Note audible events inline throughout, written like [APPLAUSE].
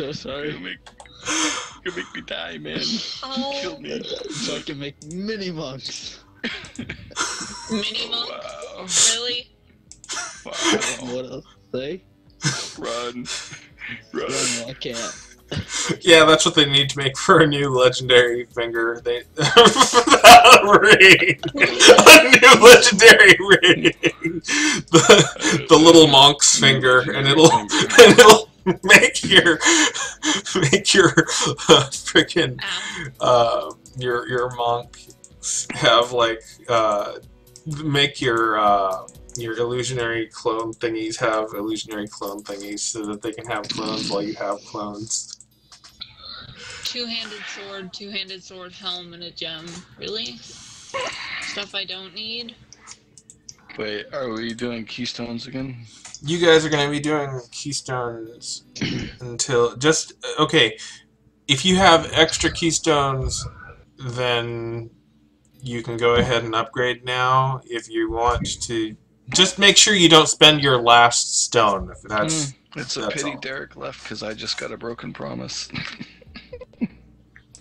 so You sorry. make, you make me die, man. Oh, Kill me. So I can make mini monks. mini monks? Wow. Really? Wow. What else? Say? Run. Run. No, I can't. Yeah, that's what they need to make for a new legendary finger. They ring. [LAUGHS] a new legendary ring. The, the little monk's finger, and it'll and it'll [LAUGHS] make your make your uh, freaking uh, your your monk have like uh, make your uh, your illusionary clone thingies have illusionary clone thingies so that they can have clones while you have clones. Two-handed sword, two-handed sword, helm, and a gem. Really? Stuff I don't need? Wait, are we doing keystones again? You guys are going to be doing keystones [CLEARS THROAT] until just okay. If you have extra keystones, then you can go ahead and upgrade now. If you want to, just make sure you don't spend your last stone. If that's Mm, it's a pity all. Derek left because I just got a broken promise. [LAUGHS]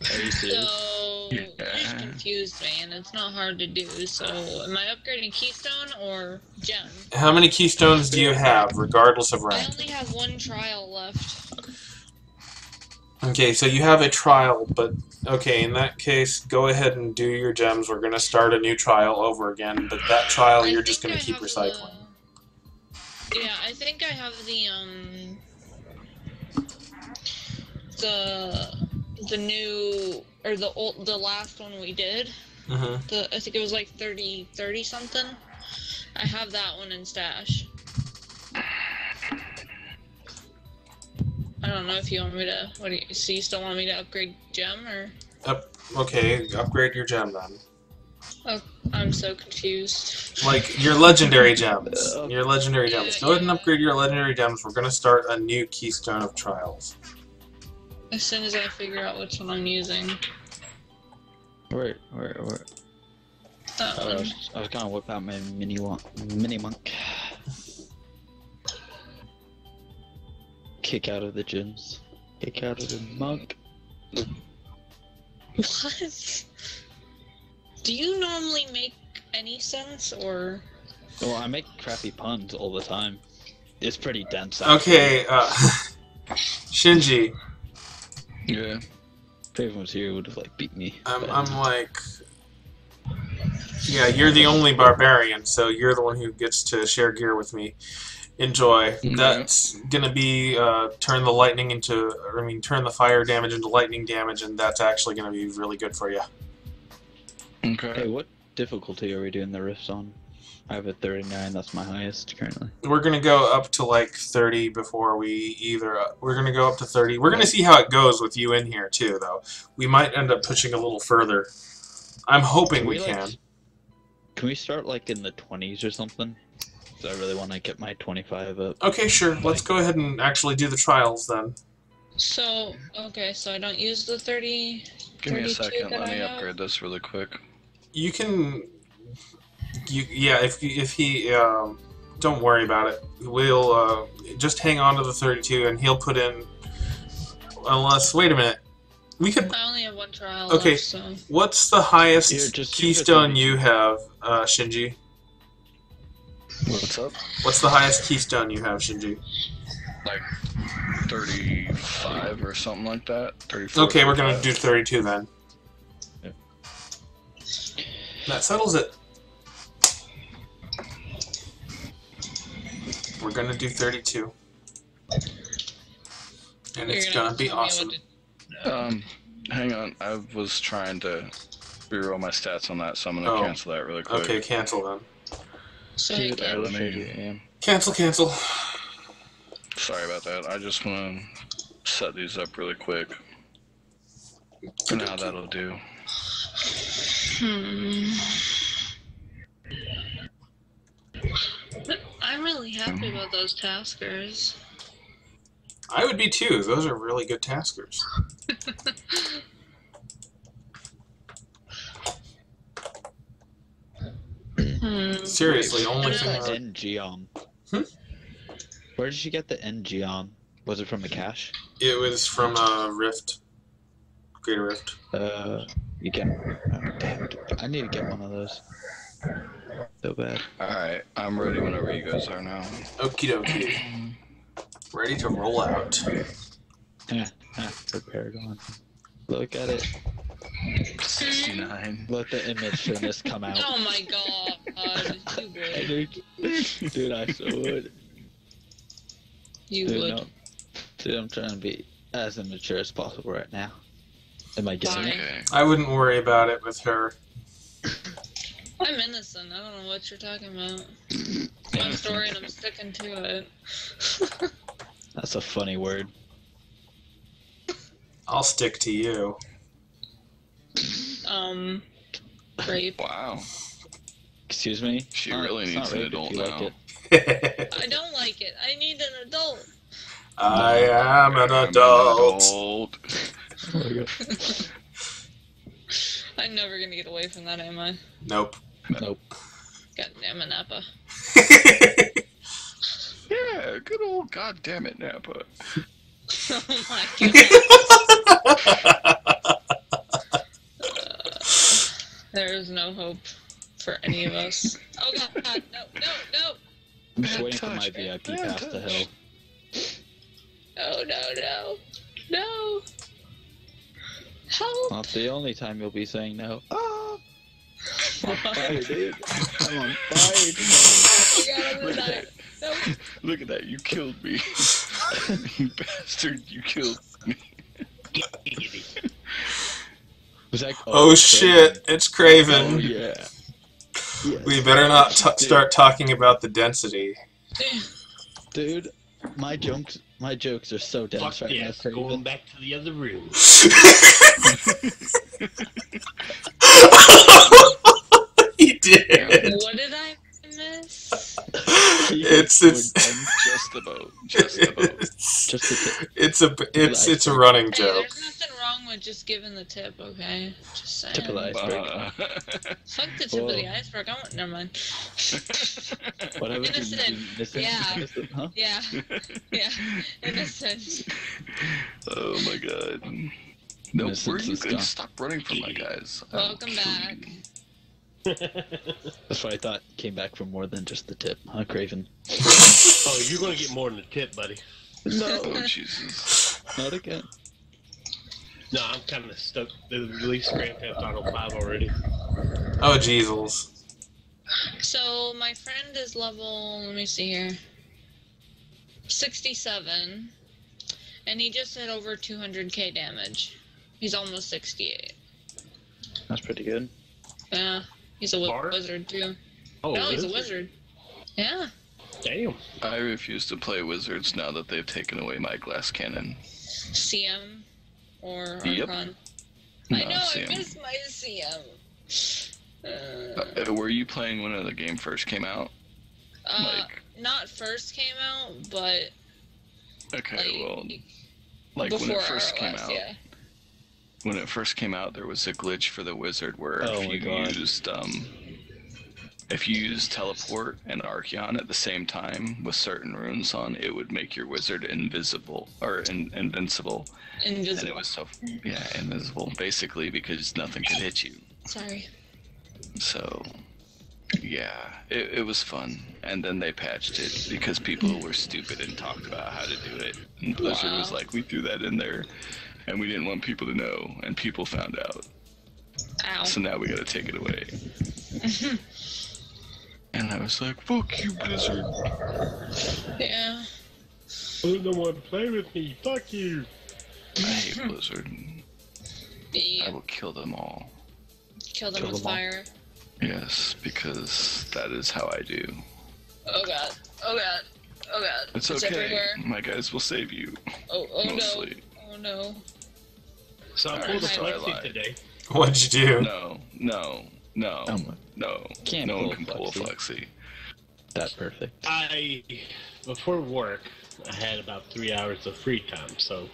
Are you serious? So, you just confused me, and it's not hard to do. So, am I upgrading keystone or gem? how many keystones do you have, regardless of rank? I only have one trial left. Okay, so you have a trial, but okay, in that case, go ahead and do your gems. We're gonna start a new trial over again, but that trial I you're just gonna I keep recycling. the- Yeah, I think I have the um the the new or the old the last one we did. Mm-hmm. The I think it was like 30 30 something. I have that one in stash. I don't know if you want me to. What do you? So you still want me to upgrade gem or? Up. Okay, upgrade your gem then. Oh, I'm so confused. Like your legendary gems. [LAUGHS] Your legendary gems. Go ahead and upgrade your legendary gems. We're gonna start a new keystone of trials. As soon as I figure out which one I'm using. Wait, wait, wait. That I was, I was gonna whip out my mini one, mini monk. Kick out of the gyms. Kick out of the monk. What? Do you normally make any sense or? Well, I make crappy puns all the time. It's pretty dense. actually. Okay, uh, [LAUGHS] Shinji. Yeah. If everyone was here, would have like beat me. I'm, but- I'm like, yeah, you're the only barbarian, so you're the one who gets to share gear with me. Enjoy. Yeah. That's gonna be uh, turn the lightning into, or, I mean, turn the fire damage into lightning damage, and that's actually gonna be really good for you. Okay. Hey, what difficulty are we doing the rifts on? I have a 39. That's my highest currently. We're gonna go up to like 30 before we either. Uh, we're gonna go up to 30. We're gonna see how it goes with you in here too, though. We might end up pushing a little further. I'm hoping Can we we, like, can. s- Can we start like in the 20s or something? something? 'Cause I really want to get my 25 up. Okay, sure. Let's go ahead and actually do the trials then. So okay, so I don't use the 30. Give me a second. Let I me have? upgrade this really quick. You can. You yeah. If if he um, don't worry about it. We'll uh, just hang on to the 32, and he'll put in. Unless wait a minute, we could. I only have one trial Okay. left, so What's the highest Here, just keystone you have, uh, Shinji? What's up? What's the highest keystone you have, Shinji? Like 35 or something like that. 34. Okay, we're gonna do 32 then. Yeah. That settles it. We're gonna do 32. And You're it's gonna gonna be tell me what awesome. to- Um, hang on. I was trying to reroll my stats on that, so I'm gonna Oh. cancel that really quick. Okay, cancel then. So Dude, I can- wish me- Cancel, cancel. Sorry about that. I just want to set these up really quick. For now, that'll do. Hmm. I'm really happy about those taskers. I would be too. Those are really good taskers. Hmm. Seriously, only Wait, thing. what? I- NG on. Hmm? Where did you get the NG on? Was it from a cache? It was from a rift. Greater Rift. Uh, you get. Oh, damn, dude. I need to get one of those. So bad. Alright, I'm ready whenever you guys are now. Okie dokie. Ready to roll out. Yeah, ah, prepared on. Look at it. 69. Let the image from this come out. Oh my god, you would. dude, dude, I so would. You Dude, would. no. Dude, I'm trying to be as immature as possible right now. Am I getting Fine. it? I wouldn't worry about it with her. I'm innocent. I don't know what you're talking about. My story, and I'm sticking to it. [LAUGHS] That's a funny word. I'll stick to you. um, rape. Wow. Excuse me? She Not- really needs an adult you like now. it. [LAUGHS] I don't like it. I need an adult. I am an I'm adult. adult. Oh my god. I'm never gonna get away from that, am I? Nope. Nope. God damn it, Napa. [LAUGHS] Yeah, good old goddamn it, Napa. [LAUGHS] oh my [LAUGHS] god. There is no hope for any of us. Oh god, no, no, no! I'm just Bad waiting for my VIP bad pass to touch. hell. Oh no, no, no! Help! Not the only time you'll be saying no. Ah! I'm on fire, dude. I'm on fire. Oh god, I'm Look at die. that. No. Look at that, you killed me. [LAUGHS] you bastard, you killed me. [LAUGHS] Was that? oh it's shit, it's Craven. Craven. Oh yeah. Yes. We better not t- start talking about the density. Dude, my jokes, my jokes are so dense Fuck right yes, now. going back to the other room. [LAUGHS] he did. What did I miss? It's it's Just about. Just about. it's, Just a tip. it's a it's it's a running Hey, joke. there's nothing wrong with just giving the tip, okay? Just saying. Tip of the iceberg. Uh, Fuck the tip of the iceberg. I want. Never mind. [LAUGHS] Whatever. dude, Innocent. innocent, Yeah. innocent, huh? Yeah, yeah. Innocent. oh my god. No, Innocence where are you going? gone. Stop running from my guys. I will Welcome kill back. You. [LAUGHS] That's what I thought came back for more than just the tip, huh, Craven? oh, you're gonna get more than a tip, buddy. No, Oh, [LAUGHS] Jesus. Not again. No, I'm kind of stuck. They released Grand Theft Auto 5 already. Oh Jesus. So my friend is level. Let me see here. Sixty-seven, and he just hit over 200k damage. He's almost 68. That's pretty good. Yeah, he's a wi- Bard? wizard too. Oh, no, he's a wizard. wizard. Yeah. Damn. I refuse to play wizards now that they've taken away my glass cannon. CM or Yep. Archon. No, I know, CM. I missed my CM. Uh, Uh, were you playing when the game first came out? uh, like- not first came out, but Okay, like, well, like when it first came out. yeah. When it first came out, there was a glitch for the wizard where Oh if you God. used um, if you used teleport and Archon at the same time with certain runes on, it would make your wizard invisible or in, invincible, and it was so yeah invisible basically because nothing could hit you. Sorry. So, yeah, it, it was fun. And then they patched it because people were stupid and talked about how to do it. And Blizzard was like, we threw that in there, and we didn't want people to know, and people found out. Ow. So now we gotta take it away. [LAUGHS] And I was like, fuck you, Blizzard. yeah. Who don't want to play with me? Fuck you. I hate Blizzard. I will kill them all. Kill them Kill with them all. fire. Yes, because that is how I do. Oh god. Oh god. Oh god. It's okay. everywhere. My guys will save you, Oh, oh mostly. no. Oh no. So I Alright, pulled a so flexi today. What'd you do? No, no, no, Oh my, no. Can't no pull one a can pull a flexi. flexi. that perfect. I, before work, I had about three hours of free time, so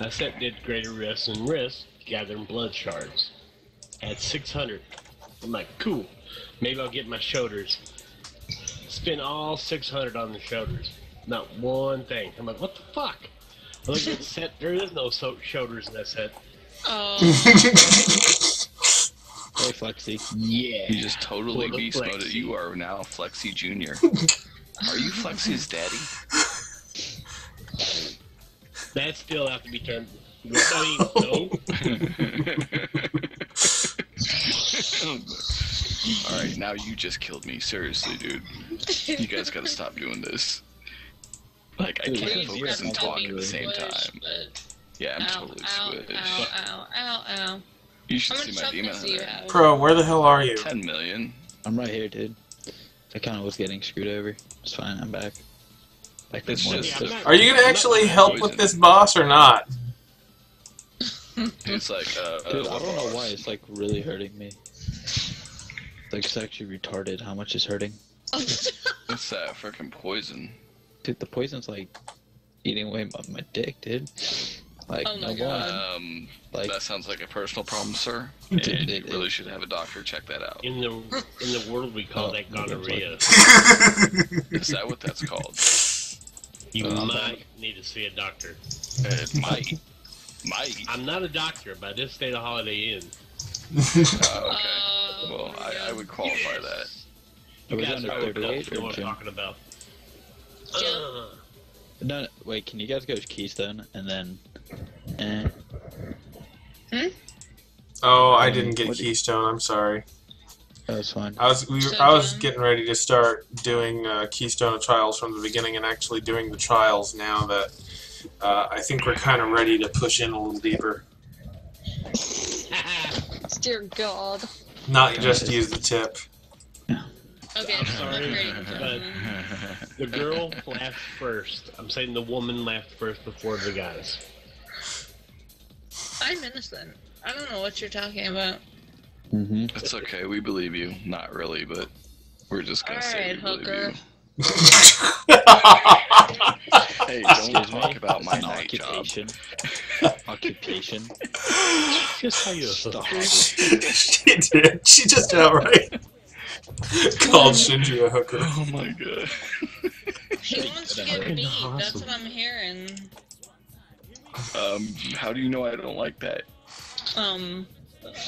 I sat did greater risk and risk gathering blood shards. At 600. I'm like, cool. Maybe I'll get my shoulders. Spend all 600 on the shoulders. Not one thing. I'm like, what the fuck? I Look at the set. There is no so- shoulders in that set. Oh, Hey, Flexi. Yeah. You just totally Well, the beast moded. Flexi. You are now Flexi Junior. are you Flexi's daddy? That still have to be turned. I mean, no. All right, now you just killed me. Seriously, dude. You guys gotta stop doing this. Like I can't focus and talk at the same Squish, time. But- Yeah, I'm Ow, totally ow, squish. ow, ow, ow, ow. You should How see much my demon you hunter. Pro, where the hell are you? Ten million. I'm right here, dude. I kind of was getting screwed over. It's fine. I'm back. Back to It's just- I'm Are you gonna actually help with this boss or not? [LAUGHS] It's like, uh, uh, Dude, I don't know why it's like really hurting me. Like it's actually retarded how much it's hurting. [LAUGHS] It's that freaking poison. Dude, the poison's like eating away my, my dick, dude. Like Oh no God. one. Um, Like that sounds like a personal problem, sir. [LAUGHS] Dude, And you it- really should have a doctor check that out. In the in the world, we call Oh, that gonorrhea. [LAUGHS] Is that what that's called? You Uh, might need to see a doctor. It might. Might. I'm not a doctor, but I did stay at a Holiday Inn. [LAUGHS] Oh, okay. Oh, Well, I, I would qualify that. Are we You down guys to know 38 what or I'm Jim? talking about. Jim? No, no, wait. Can you guys go to Keystone and then? Eh, Oh, I didn't get What Keystone. I'm sorry. that's fine. I was we So, I was Jim? getting ready to start doing uh, Keystone trials from the beginning and actually doing the trials now that uh, I think we're kind of ready to push in a little deeper. [LAUGHS] [LAUGHS] Dear God. Not just use the tip. Okay, I'm sorry, but- the girl laughed first. I'm saying the woman laughed first before the guys. I'm innocent. I don't know what you're talking about. Mm-hmm. It's okay. We believe you. Not really, but we're just gonna say Alright, we hooker. believe you. [LAUGHS] Hey, don't Excuse talk me. about my It's an night job. occupation. [LAUGHS] occupation. Just how you Stop. [LAUGHS] she did. She just outright [LAUGHS] called Shinji a hooker. Oh my god. [LAUGHS] He wants to get Fucking beat. That's what I'm hearing. Um, how do you know I don't like that? Um,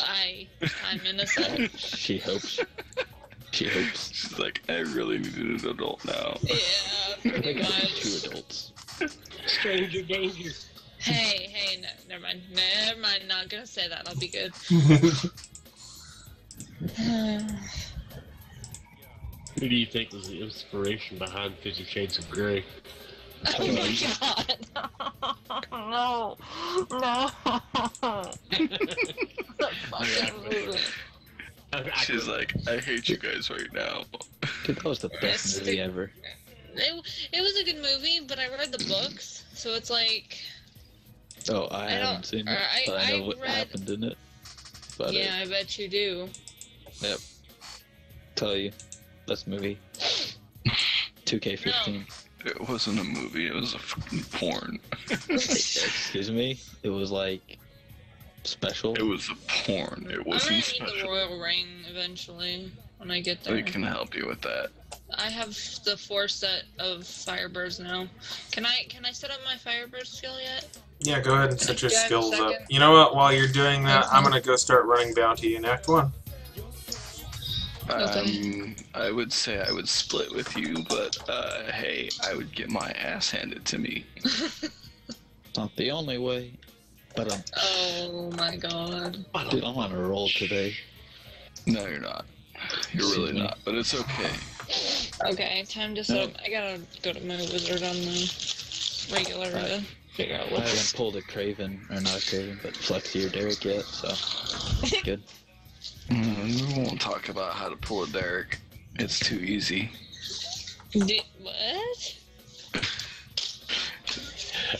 I, I'm innocent. [LAUGHS] She hopes. She hopes. She's like, I really need an adult now. Yeah, I pretty think I need much. two adults. stranger danger. Hey, hey, no, never mind. Never mind. Not gonna say that. I'll be good. [SIGHS] Who do you think was the inspiration behind Fifty Shades of Grey? [LAUGHS] Oh my god. no. No. [LAUGHS] Fucking [LAUGHS] movie. I- I She's like, I hate you guys right now. Dude, that was the best movie ever. It, it was a good movie, but I read the books, so it's like, Oh, I, I haven't seen it, I- but I know I what read- happened in it. But yeah, I bet you do. Yep. tell you, best movie. 2K15. It wasn't a movie, it was a fucking porn. Excuse me. It was like special. It was a porn. It I'm gonna wasn't need the special. royal ring eventually when I get there. We can help you with that. I have the four set of firebirds now. Can I can I set up my firebird skill yet? yeah, go ahead and set your Do I have a skills up. You know what? While you're doing that, I'm gonna go start running bounty in Act One. Okay. Um, I would say I would split with you, but uh, hey, I would get my ass handed to me. [LAUGHS] Not the only way. But um, Oh my god. dude, I'm on a roll today. No, you're not. You're really not. But it's okay. Okay, time to set up. I gotta go to my wizard on the regular to figure out I haven't pulled a Craven, or not a Craven, but Flexi or Derek yet, so [LAUGHS] good. Mm, we won't talk about how to pull a Derek. It's too easy. Di- what? [LAUGHS]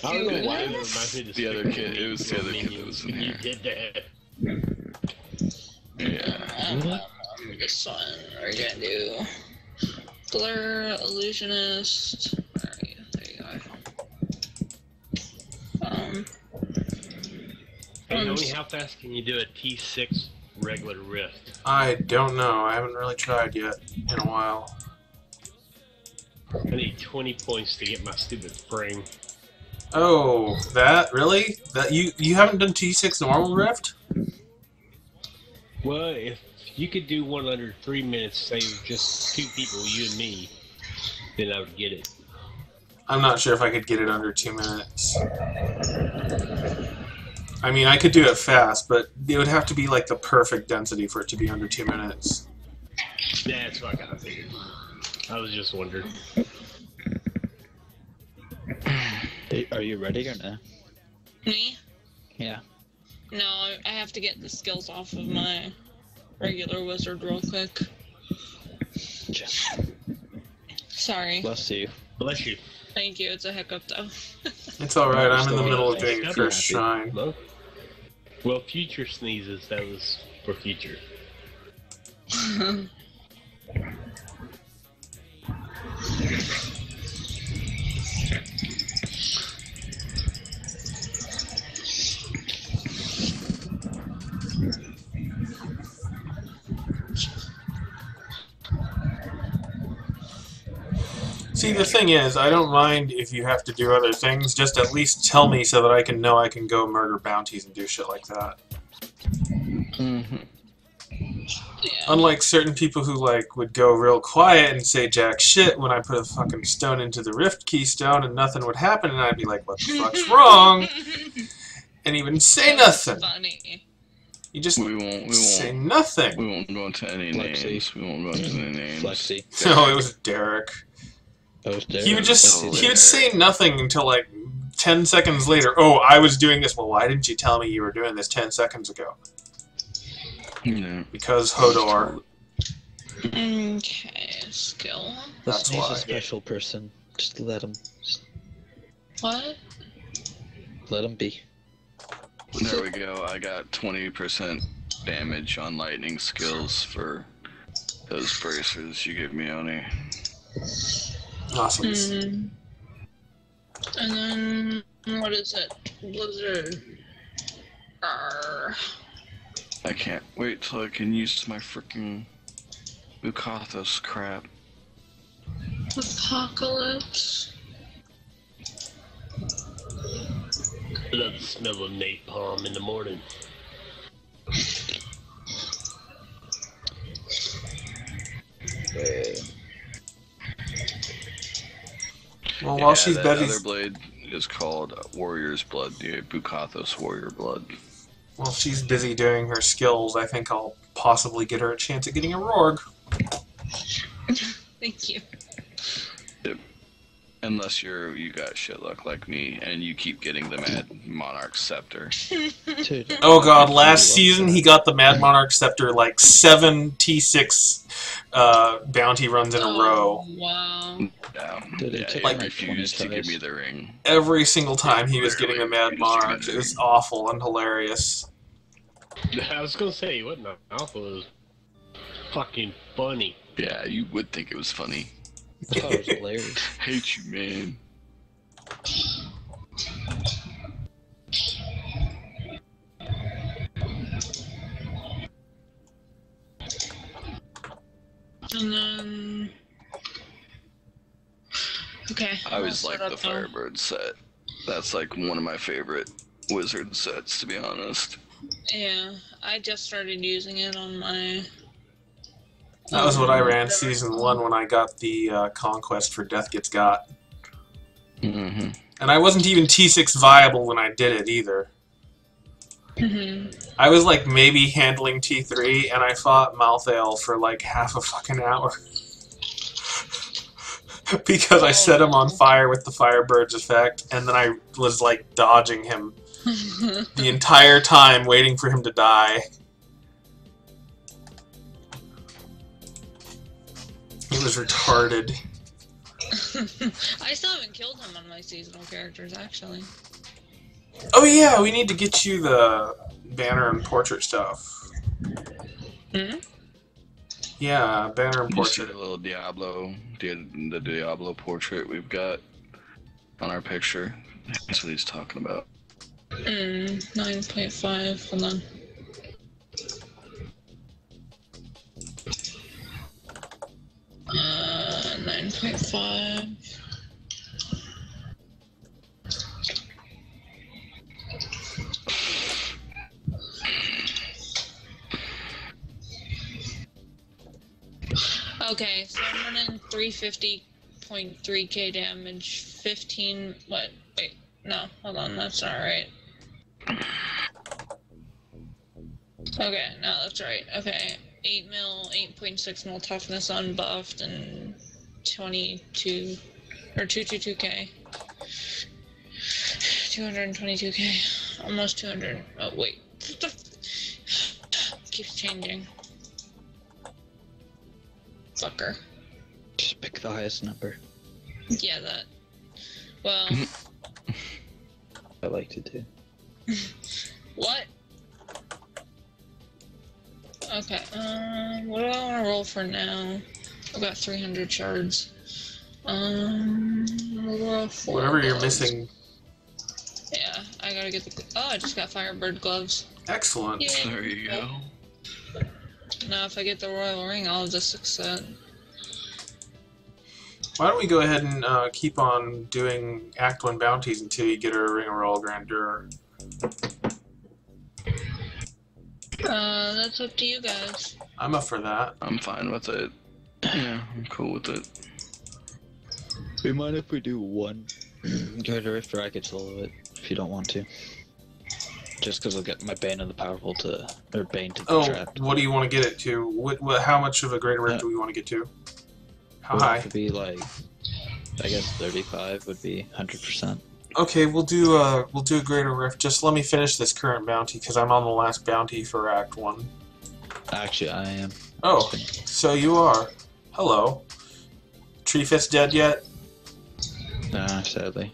I don't know why What? it reminds me of The other kid- it was the other kid that was in when You did that. Yeah. Um, um, this one we're gonna do blur illusionist. Where are you? There you are. Um. Hey, um, Tony, how fast can you do a T6 regular rift? I don't know. I haven't really tried yet in a while. I need 20 points to get my stupid frame. Oh, that really? That you you haven't done T6 normal rift? Well, if you could do one under three minutes, say just two people, you and me, then I would get it. I'm not sure if I could get it under two minutes. I mean, I could do it fast, but it would have to be like the perfect density for it to be under two minutes. That's what I kind of figured. I was just wondering. [CLEARS THROAT] Hey, Are you ready or no? Me? Yeah. No, I- I have to get the skills off of my regular wizard real quick. Just... Sorry. Bless you. Bless you. Thank you. It's a hiccup though. [LAUGHS] It's alright, I'm in the middle of doing Still first happy. shrine. Well, future sneezes, that was for future. [LAUGHS] See, the thing is, I don't mind if you have to do other things, just at least tell me so that I can know I can go murder bounties and do shit like that. Mm-hmm. yeah. Unlike certain people who, like, would go real quiet and say jack shit when I put a fucking stone into the rift keystone and nothing would happen, and I'd be like, what the fuck's [LAUGHS] wrong? And even say nothing. Funny. You just We won't. We say won't. nothing. We won't go into any Flexi. names. We won't go into any names. Flexi. [LAUGHS] No, it was Derek. That was there. He would just That's he would say nothing until like ten seconds later. Oh, I was doing this. Well, why didn't you tell me you were doing this ten seconds ago? Yeah. Because Hodor. Okay, skill. That's He's why. a special person. Just let him. Just What? let him be. There we go. I got 20% damage on lightning skills for those bracers you gave me, Oni. Awesome. Hmm. And then what is it? Blizzard. Arr. I can't wait till I can use my freaking Bul-Kathos crap. Apocalypse. I love the smell of napalm in the morning. [SIGHS] Well, while yeah, she's that busy, other blade is called uh, Warrior's Blood, the Bul-Kathos Warrior Blood. while she's busy doing her skills, I think I'll possibly get her a chance at getting a Rorg. [LAUGHS] Thank you. Unless you're you got shit luck like me and you keep getting the Mad Monarch Scepter. Dude. [LAUGHS] Oh god, last I season that. he got the Mad Monarch Scepter like seven T6 uh, bounty runs in a row. Oh, Wow. Yeah, Dude, it yeah took he like refused to give me the ring. Every single time he was getting a Mad Monarch. It was awful and hilarious. I was gonna say, what an alpha was fucking funny. Yeah, you would think it was funny. I thought it was hilarious. [LAUGHS] Hate you, man. And then. Okay. I always like the up now. Firebird set. That's like one of my favorite wizard sets, to be honest. Yeah, I just started using it on my. That was what I ran season one when I got the uh, conquest for Death Gets Got. Mm-hmm. And I wasn't even T6 viable when I did it either. Mhm. I was like maybe handling T3 and I fought Malthael for like half a fucking hour. [LAUGHS] because I set him on fire with the Firebird's effect and then I was like dodging him [LAUGHS] the entire time waiting for him to die. It was retarded. [LAUGHS] I still haven't killed him on my seasonal characters, actually. Oh yeah, we need to get you the banner and portrait stuff. Hmm? Yeah, banner and You see portrait. the little Diablo, the, the Diablo portrait we've got on our picture. That's what he's talking about. Mm, 9.5, hold on. 9.5. Okay, so I'm running 350.3k damage, 15, what, wait, no, hold on, that's not right. Okay, no, that's right, okay, 8 mil, 8.6 mil toughness unbuffed, and 22 or 222k. 222k, almost 200. Oh wait, What the f- keeps changing. Fucker. Just pick the highest number. Yeah, that. Well, [LAUGHS] I like to do. [LAUGHS] what? Okay, um, what do I want to roll for now? I've got 300 shards. Um, we'll roll four Whatever you're gloves. missing. Yeah, I gotta get the. Oh, I just got Firebird gloves. Excellent. Yay. There you go. Now, if I get the Royal Ring, I'll just the six. Why don't we go ahead and uh, keep on doing Act 1 bounties until you get a Ring of Royal Grandeur? Uh, that's up to you guys. I'm up for that. I'm fine with it. Yeah, I'm cool with it. We you mind if we do one [CLEARS THROAT] Greater Rift or I could solo it if you don't want to? Just because I'll get my Bane of the Powerful to. or Bane to the Oh, Trapped. what do you want to get it to? What, what, how much of a Greater Rift Uh, do we want to get to? How Would high? have to be like. I guess 35 would be 100%. Okay, we'll do a we'll do a Greater Rift. Just let me finish this current bounty because I'm on the last bounty for Act One. Actually, I am. Oh, so you are. Hello. Treefist dead yet? Nah, sadly.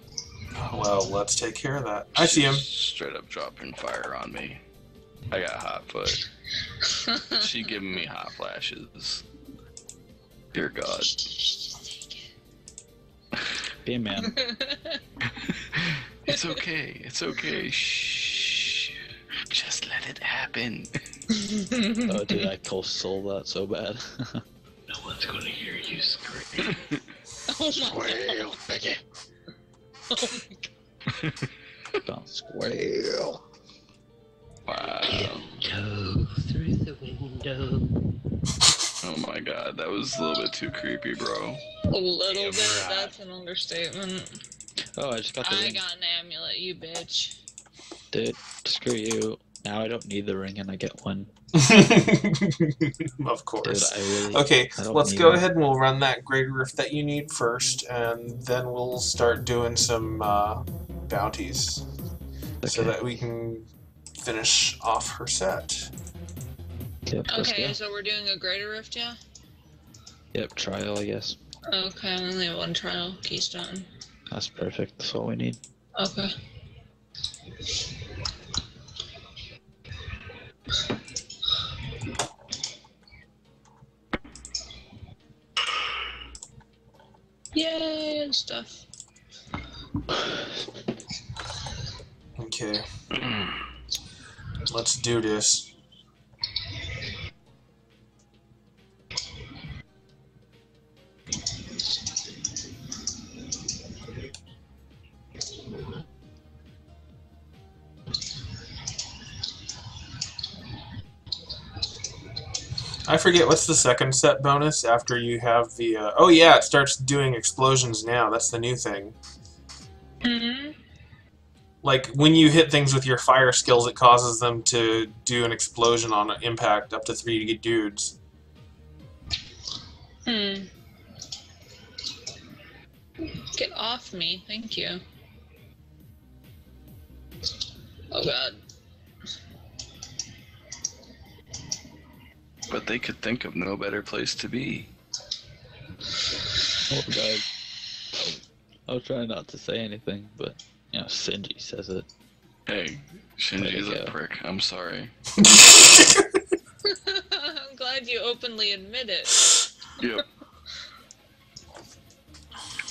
Well, let's take care of that. I see him. Straight up dropping fire on me. I got hot foot. [LAUGHS] She giving me hot flashes. Dear God. Be a man. [LAUGHS] It's okay. It's okay. Shh. Just let it happen. oh, dude, I cold soul that so bad. [LAUGHS] No one's oh my god. Oh my god. Don't squeal. Wow. Go through the window. Oh my god, that was a little bit too creepy, bro. A little Yeah, bit, right. that's an understatement. Oh, I just got the I ring. got an amulet, you bitch. Dude, screw you. Now I don't need the ring and I get one. [LAUGHS] of Dude, course. I really. Okay, I don't let's go it. ahead and we'll run that Greater Rift that you need first, and then we'll start doing some uh, bounties so that we can finish off her set. Yep, Okay, so we're doing a greater rift, yeah? Yep, trial, I guess. Okay, I only have one trial, Keystone. That's perfect. That's all we need. Okay. Yay and stuff. Okay, [CLEARS THROAT] let's do this. I forget what's the second set bonus after you have the. Uh, oh yeah, it starts doing explosions now. That's the new thing. Mm-hmm. like when you hit things with your fire skills, it causes them to do an explosion on impact up to three dudes. Hmm. Get off me, thank you. Oh god. But they could think of no better place to be. Oh, God. I'll try not to say anything, but, you know, Shinji says it. Hey, There Shinji's a go. prick. I'm sorry. [LAUGHS] I'm glad you openly admit it. Yep. [LAUGHS]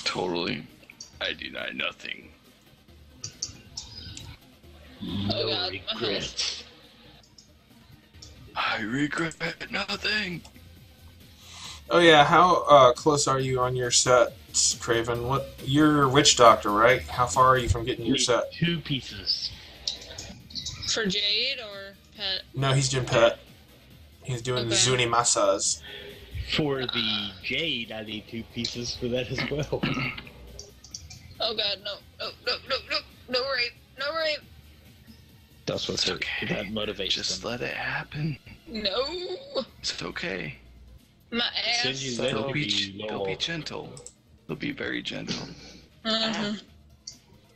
totally. I deny nothing. Oh No god, my regrets. I regret nothing. oh yeah, how uh, close are you on your sets, Craven? What you're a witch doctor, right? How far are you from getting your set? Two pieces. For Jade or Pet? No, he's doing pet. He's doing Okay. Zunimassa's. For the jade, I need two pieces for that as well. Oh god, no, no, no, no, no, no rape, no rape, That's what's It's okay. that motivates Just them. let it happen. no. It's okay. My Send ass. you They'll That'll be, be they'll be gentle. They'll be very gentle. Uh-huh.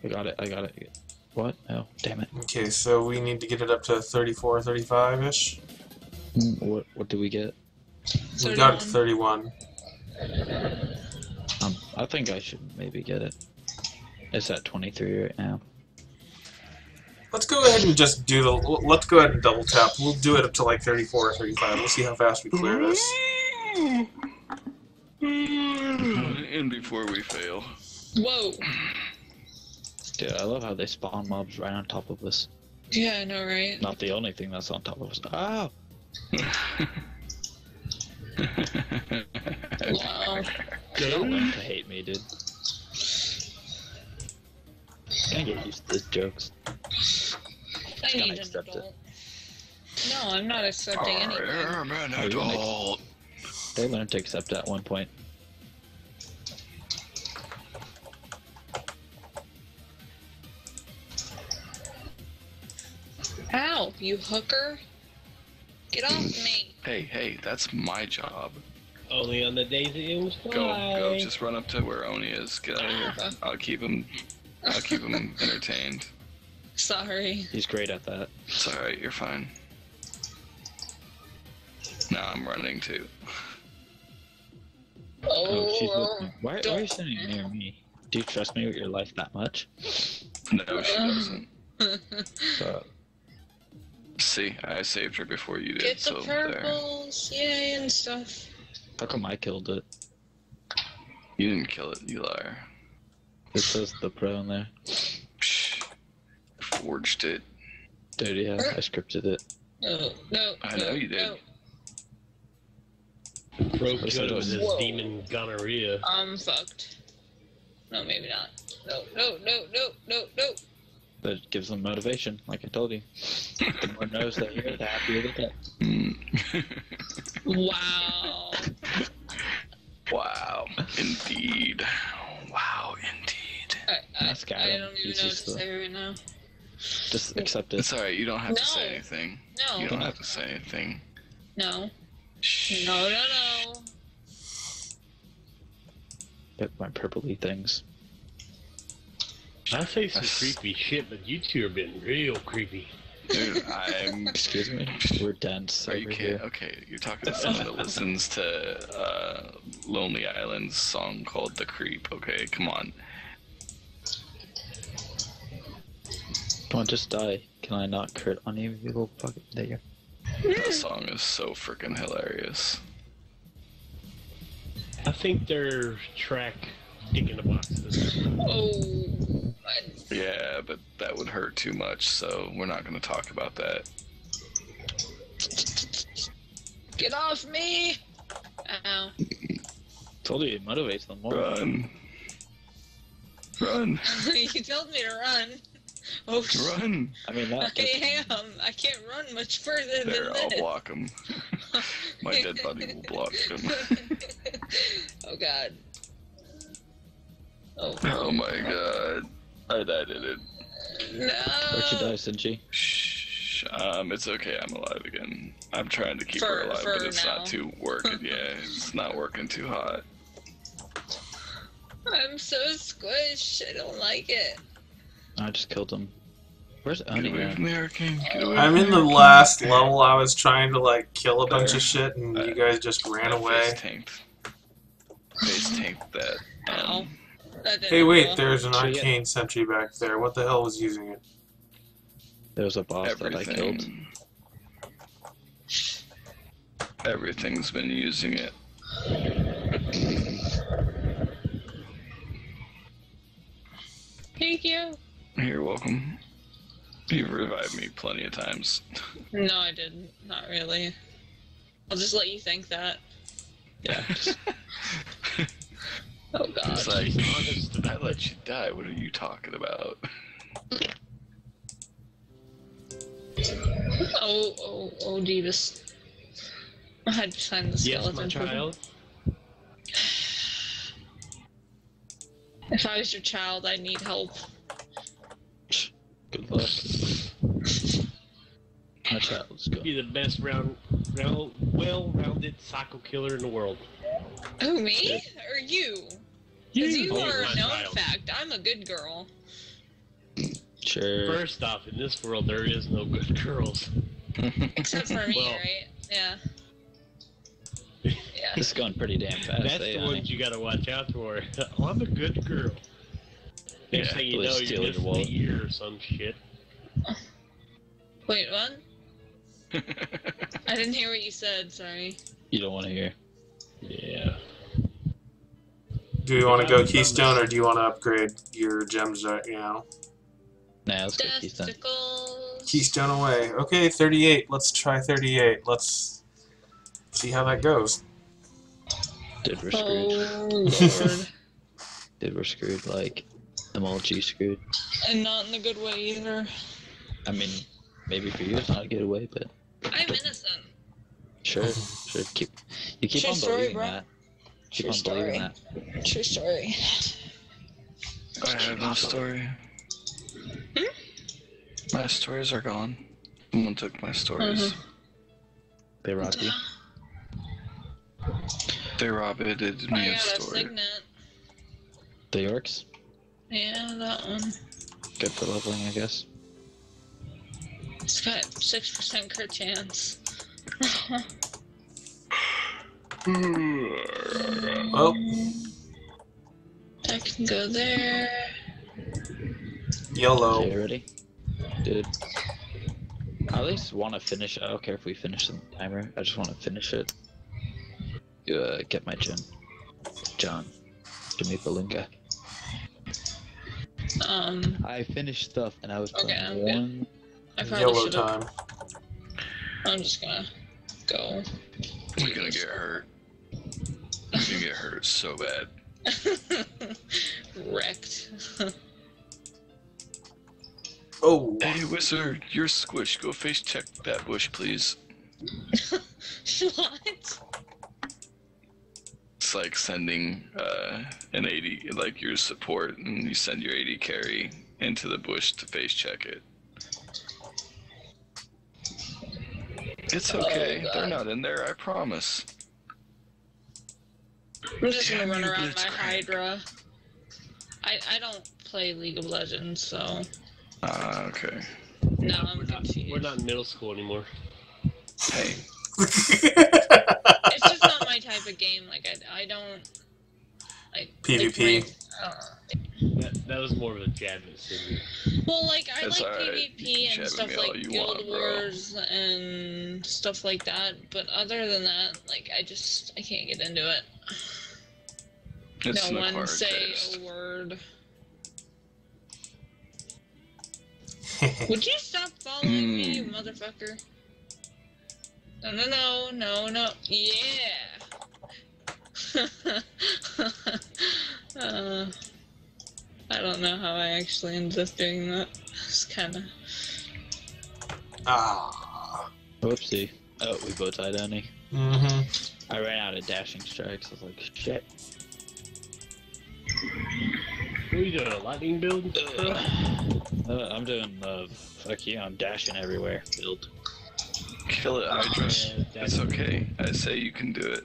I got it. I got it. What? Oh, damn it. Okay, so we need to get it up to 34, 35 ish. Hmm, What? What do we get? We got it 31. Um, I think I should maybe get it. It's at 23 right now. Let's go ahead and just do the. Let's go ahead and double tap. We'll do it up to like 34 or 35. We'll see how fast we clear this. [LAUGHS] And before we fail. Whoa. Dude, I love how they spawn mobs right on top of us. Yeah, I know, right? Not the only thing that's on top of us. Oh! Wow. Don't learn to hate me, dude. Gonna get used to the jokes. I Gotta accept it. No, I'm not accepting anything. I'm an you're like- adult. They learned to accept at one point. Ow, you hooker. Get off [CLEARS THROAT] me. Hey, hey, that's my job. Only on the days that you fly. Go, go, just run up to where Oni is. Get out of here. [LAUGHS] I'll keep him. I'll keep him [LAUGHS] entertained. Sorry. He's great at that. It's all right. You're fine. Now I'm running too. Oh, oh she's Oh, listening. Why, why are you standing near me? Do you trust me with your life that much? No, she doesn't. So, [LAUGHS] uh, See, I saved her before you did. Get the so there. purples, yay, and stuff. how come I killed it? You didn't kill it, you liar. It says the pro in there. Psh, forged it. Dude, yeah, I scripted it. No, no. I no, know you did. no. Broke Listen good to with us. his Whoa. demon gonorrhea. I'm fucked. No, maybe not. No, no, no, no, no, no. That gives them motivation, like I told you. The more knows that you're, the happier they get. Mm. [LAUGHS] Wow. wow, indeed. Wow, indeed. I, I, That's I him. don't even He's know what to the- say right now. Just accept it. It's alright, you don't have to say anything. No. You don't have to say anything. No. Shh. No, no, no. Get my purpley things. I say some That's- creepy shit, but you two are being real creepy. Dude, [LAUGHS] I'm. Excuse me? We're dense Are you kidding? Okay, you're talking to someone that listens to uh, Lonely Island's song called "The Creep." Okay, come on. Come on, just die. Can I not crit on you, you little fucking... There you go. That song is so freaking hilarious. I think their track Dick in the Boxes. Oh. Yeah, but that would hurt too much, so we're not going to talk about that. Get off me! Ow. Told you, it motivates them more. Run. Run. [LAUGHS] you told me to run. [LAUGHS] Oh, Run. I mean, that... I am. I can't run much further There, than I'll this. block him. [LAUGHS] My dead body will block him. [LAUGHS] oh god. Oh, Oh my god. I died in it. no. Where'd she die, Shinji? Shh. Um, it's okay. I'm alive again. I'm trying to keep her alive, but it's now. not too working. yeah, it's not working too hot. I'm so squished. I don't like it. I just killed him. Where's Get Oni away from the hurricane. Get away I'm in the hurricane. last level. I was trying to like kill a bunch of shit, and you guys just ran away. Face tanked. Face tanked that. Um, That Hey, wait! go. There's an So, yeah. arcane sentry back there. What the hell was using it? There's a boss that I killed. Everything's been using it. Thank you. You're welcome. You've revived me plenty of times. No, I didn't. Not really. I'll just let you think that. Yeah, just [LAUGHS] Oh god. It's like, honest, I let you die. What are you talking about? Oh, oh, oh, Jeebus. I had to find the skeleton. Yes, skeleton. my child. If I was your child, I'd need help. Good luck. My child's Be the best round, round well-rounded psycho killer in the world. Who, me? Or you? Because you Oh, are a known child. fact. I'm a good girl. Sure. First off, in this world, there is no good girls. Except for [LAUGHS] me, Well- right? Yeah. [LAUGHS] Yeah. This is going pretty damn fast. That's eh, the honey? ones you gotta watch out for. oh, [LAUGHS] I'm a good girl. Next Yeah, thing you know, you're your missing a year or some shit. Wait, what? [LAUGHS] I didn't hear what you said. Sorry. You don't want to hear. Yeah. Do you want to go Keystone or do you want to upgrade your gems right now? Nah, let's go Keystone. Keystone away. Okay, 38. Let's try 38. Let's see how that goes. Dude, we're screwed. Oh [LAUGHS] lord. Dude, we're screwed. Like, I'm all G screwed. and not in a good way either. I mean, maybe for you it's not a good way, but I'm innocent. sure, [SIGHS] sure. Keep you keep True on story, believing bro. that. Keep True on believing story. that. True story. I have no story. Hmm? My stories are gone. Someone took my stories. Mhm. They robbed you. They robbed I me got a a story. signet. The Yorks, Yeah, that one. good for leveling, I guess. It's got six percent crit chance. Well, [LAUGHS] I can go there. yellow. Okay, ready? Dude. I at least want to finish. I don't care if we finish the timer. I just want to finish it. Uh, get my gym. John. Jimmy Balunga. Um, I finished stuff and I was Okay, playing I'm good. one. I probably Yellow should have. time. I'm just gonna go. You're gonna get hurt. You're gonna get hurt so bad. [LAUGHS] Wrecked. Oh, Hey, wizard, you're squished. Go face check that bush, please. [LAUGHS] what? It's like sending uh, an AD, like your support, and you send your AD carry into the bush to face check it. It's Oh, okay. They're not in there, I promise. I'm just gonna run around my Blitzcrank. Hydra. I I don't play League of Legends, so Ah, okay. now I'm We're not, confused. we're not in middle school anymore. Hey, It's just not my type of game. Like I I don't. Like, PvP. Like my, uh, That, that was more of a jab at Cindy. well, like I That's like alright. PvP and at stuff like Guild want, bro. Wars and stuff like that. But other than that, like I just I can't get into it. it's no one say taste. a word. [LAUGHS] Would you stop following me, you Hmm. motherfucker? No, no, no, no, no. Yeah. [LAUGHS] uh, I don't know how I actually ended up doing that. It's kind of. ah. Whoopsie. Oh, we both died, Annie. Mm-hmm. I ran out of dashing strikes. I was like, shit. What are you doing, a lightning build? bro? Uh, I'm doing the fuck you. I'm dashing everywhere. Build. Kill it, Hydra. Yeah, that's- It's okay. I say you can do it.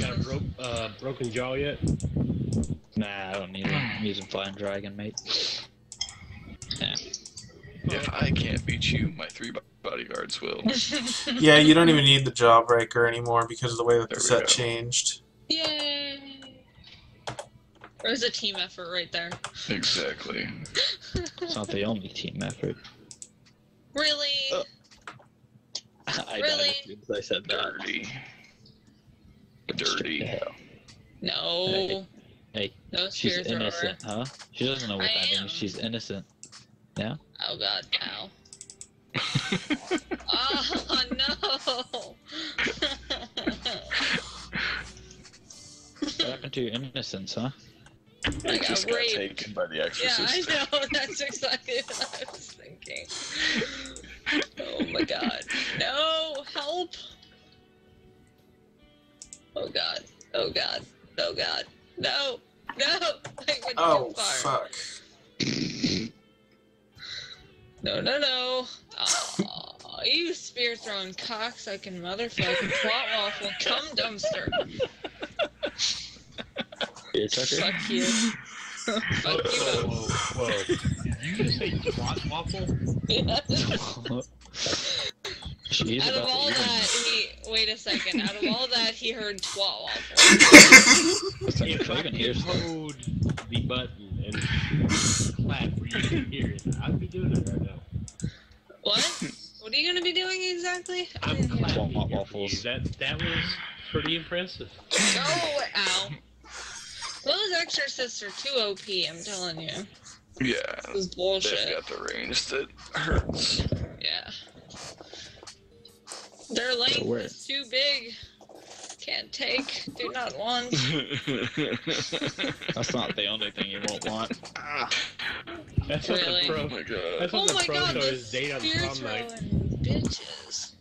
Got a bro- uh, broken jaw yet? Nah, I don't need it. I'm using flying dragon, mate. Yeah. If I can't beat you, my three bodyguards will. [LAUGHS] Yeah, you don't even need the jawbreaker anymore because of the way that the There we set go. changed. Yay! It was a team effort right there. exactly. [LAUGHS] It's not the only team effort. Really? Oh. [LAUGHS] I Really? died as soon as I said that. Dirty. Straight to Dirty. hell. No. Hey, hey, No She's spear thrower. innocent, huh? She doesn't know what I that am. means. She's innocent. Yeah? Oh god, ow. [LAUGHS] Oh no! What happened to your innocence, huh? I I got just got raped. taken by the Yeah, exorcist. I know. [LAUGHS] That's exactly what I was thinking. Oh my god. No! Help! Oh god. Oh god. Oh god. No. No. I went Oh, too far. fuck. No, no, no. Aw, you spear throwing cocksucking motherfucking twat waffle cum dumpster. Beer chucker? Fuck you. [LAUGHS] Fuck you. whoa, whoa, whoa. Did you just say twat waffle? She's out of all to that, he wait a second. Out of all that, he heard twat waffle. Listen, If I Craven hears could hold the button and clap where you can hear it, I'd be doing it right now. What? What are you gonna be doing exactly? I I'm clapping Twat waffles. That that was pretty impressive. Go, ow. Those exorcists are too OP. I'm telling you. Yeah, This is they've got the range that hurts. Yeah. Their length where? is too big. Can't take. Do not want. [LAUGHS] That's not the only thing you won't want. Ah. That's what Really? the oh pro. my god. That's Oh the my pro god, show the is date on spear prom night. throwing bitches.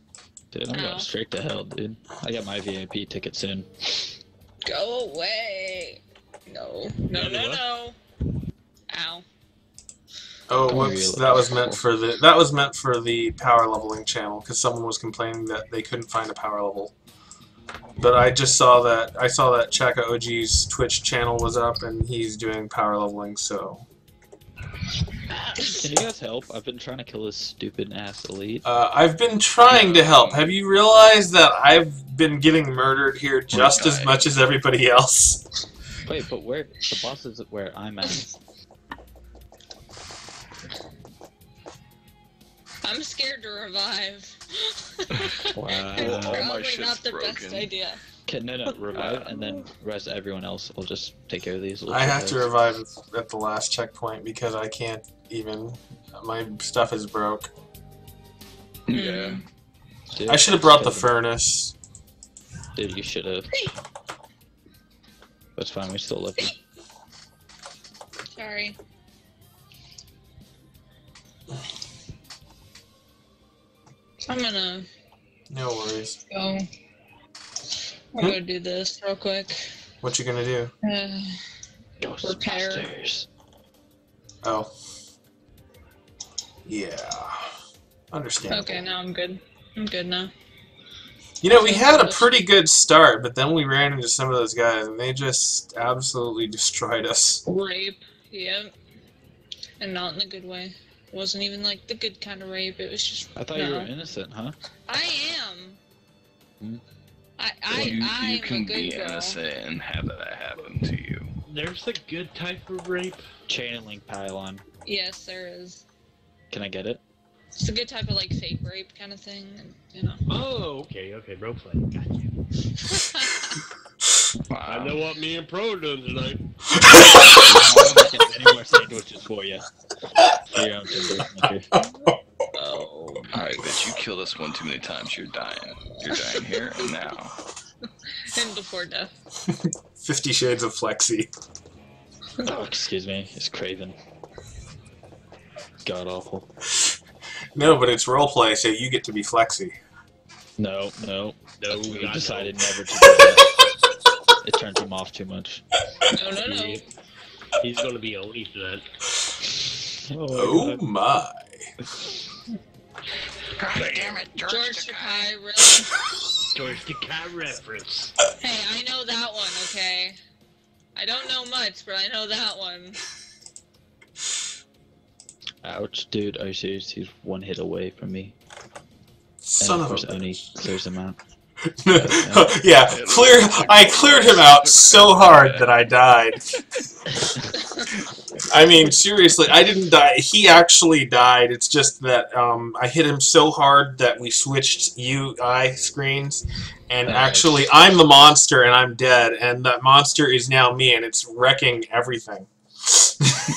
Dude, I'm Ow. going oh. straight to hell, dude. I got my VIP ticket soon. Go away. No. No, You no, no. Ow. Oh, whoops! That was meant for the that was meant for the power leveling channel because someone was complaining that they couldn't find a power level. But I just saw that I saw that Chaka OG's Twitch channel was up and he's doing power leveling. So Can you guys help? I've been trying to kill this stupid ass elite. uh, I've been trying to help. Have you realized that I've been getting murdered here just as much as everybody else? Wait, but where the boss is where I'm at. I'm scared to revive. [LAUGHS] Wow. It's All my probably shit's not the best idea. Can no no [LAUGHS] revive and then rest everyone else. will just take care of these. little I have to revive at the last checkpoint because I can't even. My stuff is broke. Hmm. Yeah. Dude, I should have brought the furnace. Dude, you should have. That's fine. We still live. Sorry. I'm gonna No worries. go. I'm gonna do this real quick. What you gonna do? Uh, Repair. Ghostbusters. Oh. Yeah. Understandable. okay, now I'm good. I'm good now. You know, we had a pretty good start, but then we ran into some of those guys, and they just absolutely [LAUGHS] destroyed us. Rape. Yep. And not in a good way. It wasn't even like the good kind of rape. It was just. I thought no. you were innocent, huh? I am. Hmm. I I you, I'm you a can good be girl. innocent and have that happen to you. There's a good type of rape. Chain link pylon. Yes, there is. Can I get it? It's a good type of like fake rape kind of thing, and, you know. Oh, okay, okay, bro play. Gotcha. [LAUGHS] I know what me and Pro are doing tonight. [LAUGHS] I'm not making any more sandwiches for you. For your own oh. Alright, bitch, you killed us one too many times. You're dying. You're dying here and now. And before death. Fifty Shades of Flexi. Oh, excuse me. It's Craven. God awful. No, but it's roleplay, so you get to be Flexi. No, no. No, We God, decided no. never to do that. It turns him off too much. No, no, no. He- He's gonna be elite then. Oh my. Oh God damn it, George Takei, really? George Takei reference. Hey, I know that one, okay? I don't know much, but I know that one. Ouch, dude. Oh, Are you serious? He's one hit away from me. Son and of of course, a Oni clears him out. Yeah, clear. I cleared him out so hard that I died. [LAUGHS] I mean, seriously, I didn't die. He actually died. It's just that um, I hit him so hard that we switched UI screens, and Nice. actually, I'm the monster and I'm dead, and that monster is now me, and it's wrecking everything.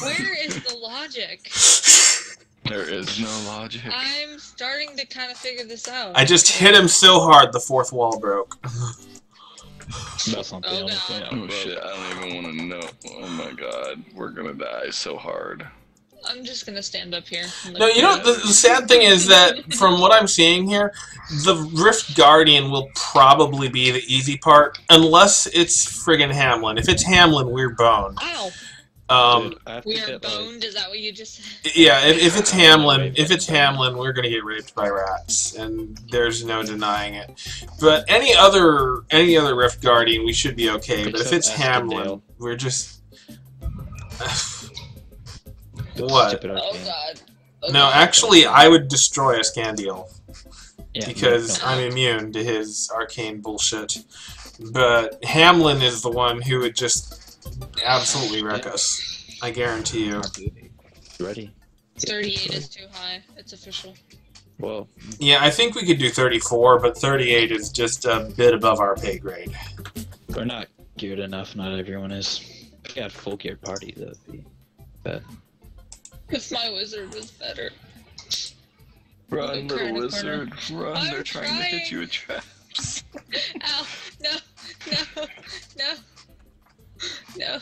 Where is the logic? [LAUGHS] There is no logic. I'm starting to kind of figure this out. I just hit him so hard the fourth wall broke. That's not the Oh, only God. thing. I Oh broke. shit, I don't even want to know. Oh my god, we're gonna die so hard. I'm just gonna stand up here. No, you know at the, the sad thing is that from what I'm seeing here, the Rift Guardian will probably be the easy part, unless it's friggin' Hamelin. If it's Hamelin, we're boned. Ow! Um, Dude, I have to We get, are like- boned. Is that what you just said? yeah, if, if it's Hamelin, if it's Hamelin, we're gonna get raped by rats, and there's no denying it. But any other any other Rift Guardian, we should be okay. But if it's Hamelin, we're just [SIGHS] What? Oh god. Oh, no. Actually, I would destroy Eskandiel. Yeah, because no, I'm immune to his arcane bullshit. But Hamelin is the one who would just absolutely wreck us. I guarantee you. You ready? 38 is too high. It's official. Well, Yeah, I think we could do 34, but 38 is just a bit above our pay grade. we're not geared enough. Not everyone is. If we had full geared party, that'd be bad. If my wizard was better. Run, little the corner. wizard, run! I'm They're trying to hit you with traps. [LAUGHS] Ow! No! No! No! [LAUGHS] No!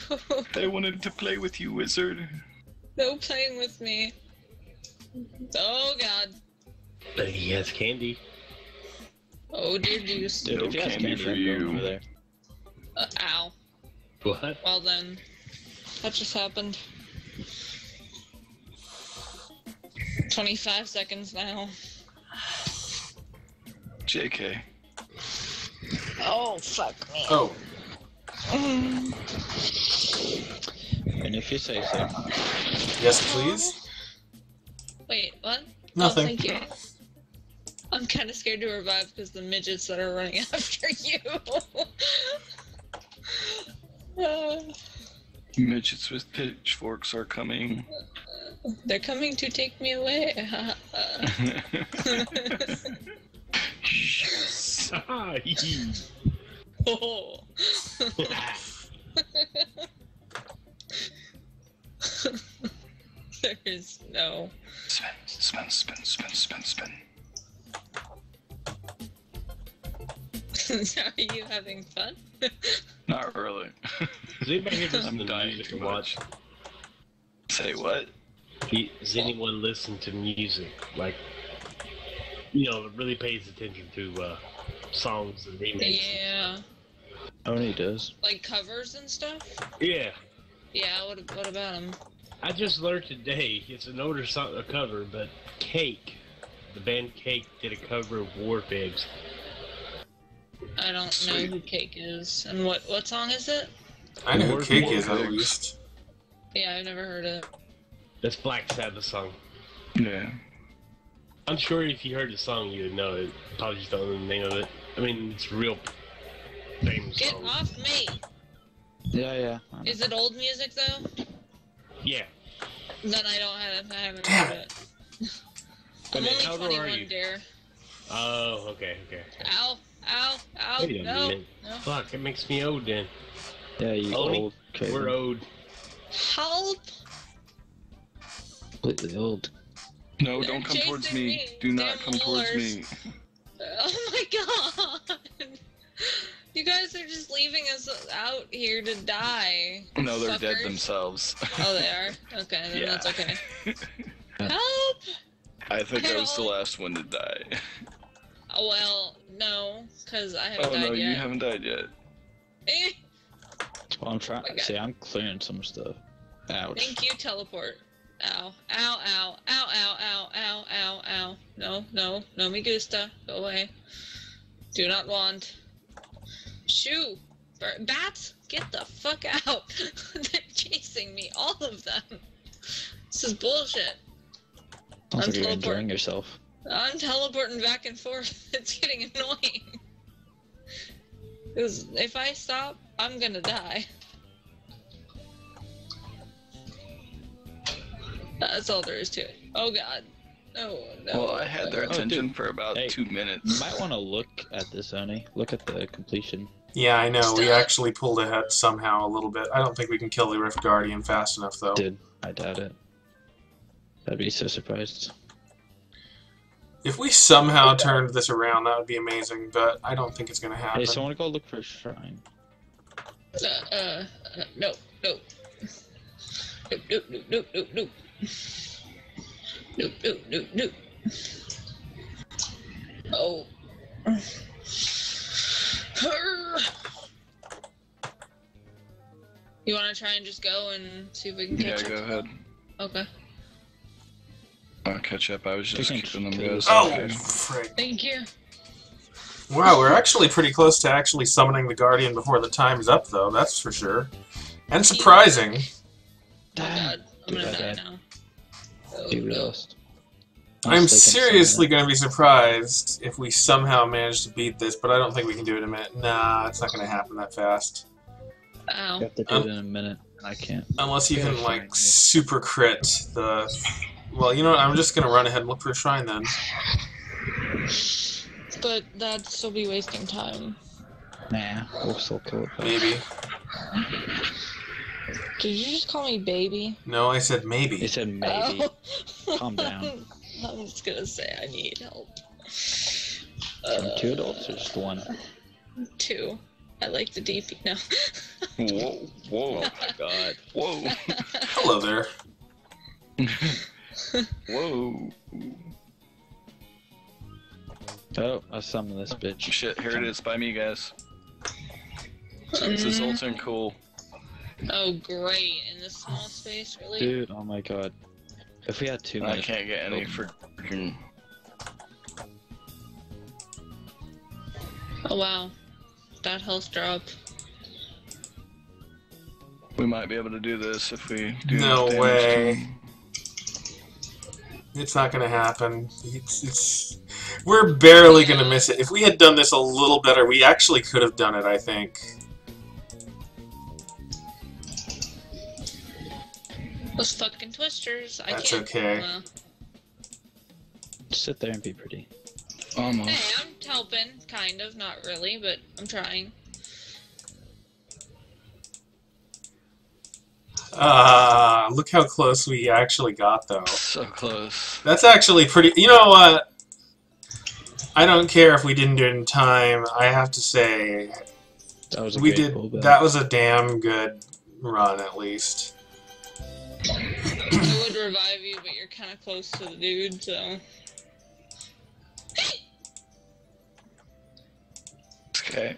They wanted to play with you, wizard. No playing with me. Oh god. But he has candy. Oh dear deuce. Dude, No if you have candy candy, for you. over there. Uh, ow. What? Well then. That just happened. 25 seconds now. JK. Oh, fuck me. Oh. And if you say so, yes, please? Wait, what? Oh, Nothing. thank you. I'm kind of scared to revive because the midgets that are running [LAUGHS] after you. Uh, [LAUGHS] Midgets with pitchforks are coming. they're coming to take me away. [LAUGHS] yes. Hee. [LAUGHS] oh. there is no. Spin, spin, spin, spin, spin, spin. [LAUGHS] are you having fun? [LAUGHS] Not really. Does anybody here listen I'm to dying music too or watch? Say what? Does anyone listen to music? Like, you know, really pays attention to uh, songs and remakes? Yeah. Oni does. Like covers and stuff? Yeah. Yeah, what, what about them? I just learned today, it's an older song, a cover, but Cake, the band Cake, did a cover of War Pigs. I don't know Sweet. who Cake is. And what, what song is it? I know who More Cake more is, at pigs. least. Yeah, I've never heard it. That's Black Sabbath song. Yeah. I'm sure if you heard the song, you would know it. Probably just don't know the name of it. I mean, it's real famous Get song. off me! Yeah, yeah. Is it old music though? Yeah. Then I don't have. I haven't Damn heard it. I'm Wait a how only old are 21, you? dare. Oh, okay, okay. Ow! Ow! Ow! Wait no! No! Fuck, it makes me old then. Yeah, you Oni, old. Craven. We're old. Help! Completely old. No, don't come towards me. me. Do not Damn come towards me. Oh my god! You guys are just leaving us out here to die. No, they're dead themselves. Oh, they [LAUGHS] are? Okay, then Yeah. that's okay. [LAUGHS] Help! I think I was the last one to die. Oh, well, no, because I haven't Oh died no, yet. you haven't died yet. Eh, Well, I'm trying. Oh. See, I'm clearing some stuff. Ouch. Thank you, teleport. Ow, ow, ow, ow, ow, ow, ow, ow, ow. No, no, no me gusta. Go away. Do not want. Shoo! Bats, get the fuck out! [LAUGHS] They're chasing me, all of them. This is bullshit. Sounds like you're enjoying yourself. I'm teleporting back and forth. [LAUGHS] It's getting annoying. [LAUGHS] Because if I stop, I'm gonna die. That's all there is to it. Oh god. No, no. Well, I had their Oh, attention dude. for about Hey. two You might want to look at this, Oni. Look at the completion. Yeah, I know. We actually pulled ahead somehow a little bit. I don't think we can kill the Rift Guardian fast enough, though. Did I doubt it? I'd be so surprised. If we somehow turned this around, that would be amazing, but I don't think it's going to happen. Hey, someone go look for a shrine. Uh, uh, uh, no, no. [LAUGHS] Nope, nope, nope, nope, nope, nope. Nope, nope, nope, nope. Oh. You want to try and just go and see if we can catch Yeah, catch go up? ahead. Okay. I'll catch up. I was just Chicken keeping them kill guys. Oh, okay. frick. Thank you. Wow, we're actually pretty close to actually summoning the Guardian before the time's up, though, that's for sure. And surprising. Oh god, I'm gonna die now. Oh, Dude, lost. I'm seriously going to be surprised if we somehow manage to beat this, but I don't think we can do it in a minute. Nah, it's not going to happen that fast. it. Ow. You have to do Um, it in a minute, and I can't. Unless you can, like, yeah. super crit the... Well, you know what? I'm just going to run ahead and look for a shrine then. But that'd still be wasting time. Nah, we'll still kill it. though. Maybe. Did you just call me baby? No, I said He maybe. said maybe. Oh. Calm down. [LAUGHS] I was just gonna say I need help. Uh, two adults or just one? Two. I like the DP now. [LAUGHS] Whoa, whoa, Oh my god. whoa, [LAUGHS] Hello there. whoa. Oh, I summoned this bitch. Shit, here it is by me, guys. This is Mm. ultimate cool. Oh great! In this small space, really? Dude, oh my god. If we had two I minutes. can't get any freaking. Oh wow, that health drop. We might be able to do this if we do No enough damage to way. It's not going to happen. It's, it's, we're barely going to miss it. If we had done this a little better, we actually could have done it, I think. Those fucking twisters. I That's can't. okay. Well, Sit there and be pretty. Almost. hey, I'm helping, kind of, not really, but I'm trying. Uh, look how close we actually got, though. So close. That's actually pretty. You know what? I don't care if we didn't do it in time. I have to say, That was a we did. pullback. That was a damn good run, at least. I would revive you, but you're kind of close to the dude, so. Okay.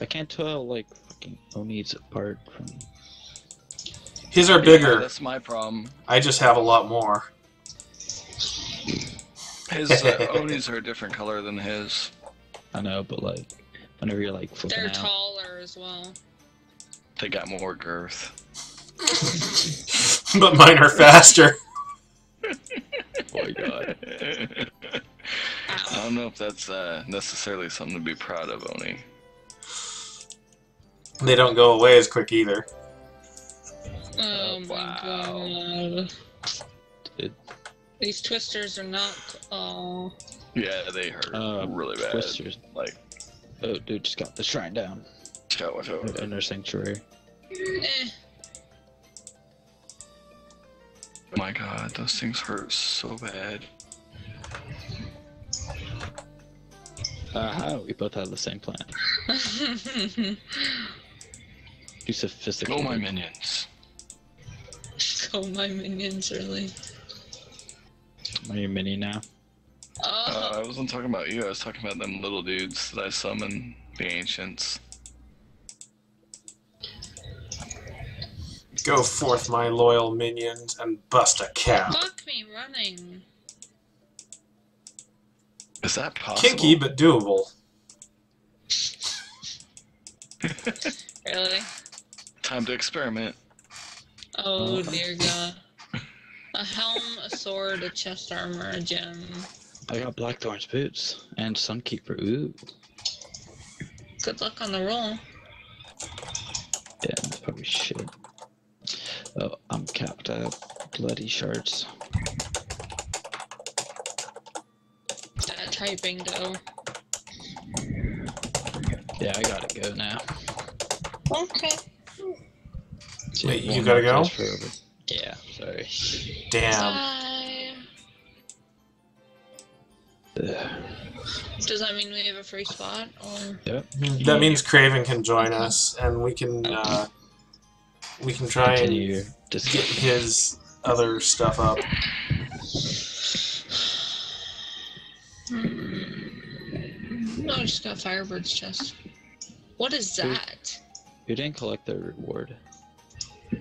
I can't tell like fucking Oni's apart from. His are Yeah, bigger. that's my problem. I just have a lot more. His uh, [LAUGHS] Onis are a different color than his. I know, but like, whenever you're like flipping They're out. taller as well. They got more girth. [LAUGHS] but mine are faster. [LAUGHS] Oh my god. I don't know if that's uh, necessarily something to be proud of, Oni. They don't go away as quick either. Oh my wow. god. Dude. These twisters are not. Oh. Yeah, they hurt Uh, really bad. Twisters. Like, Oh, dude, just got the shrine down. watch out, watch out. Inner sanctuary. Eh. My god, those things hurt so bad. Uh, how? We both have the same plan. [LAUGHS] Too sophisticated. Go my minions. [LAUGHS] Go my minions, really. Are you mini now? Uh, Oh. I wasn't talking about you, I was talking about them little dudes that I summon, the ancients. Go forth, my loyal minions, and bust a cap. Fuck me running. Is that possible? Kinky, but doable. [LAUGHS] Really? Time to experiment. Oh dear god. A helm, a sword, a chest armor, a gem. I got Blackthorn's boots and Sunkeeper. Ooh. Good luck on the roll. Yeah, that's probably shit. Oh, I'm capped out. Bloody shards. That typing though. Yeah, I gotta go now. Okay. See, Wait, you gotta go? Yeah, sorry. Damn. Bye. Does that mean we have a free spot? Or Yep. That means Craven can join us, and we can uh, we can try and Continue your get his other stuff up. No, I just got Firebird's chest. What is that? You didn't collect the reward.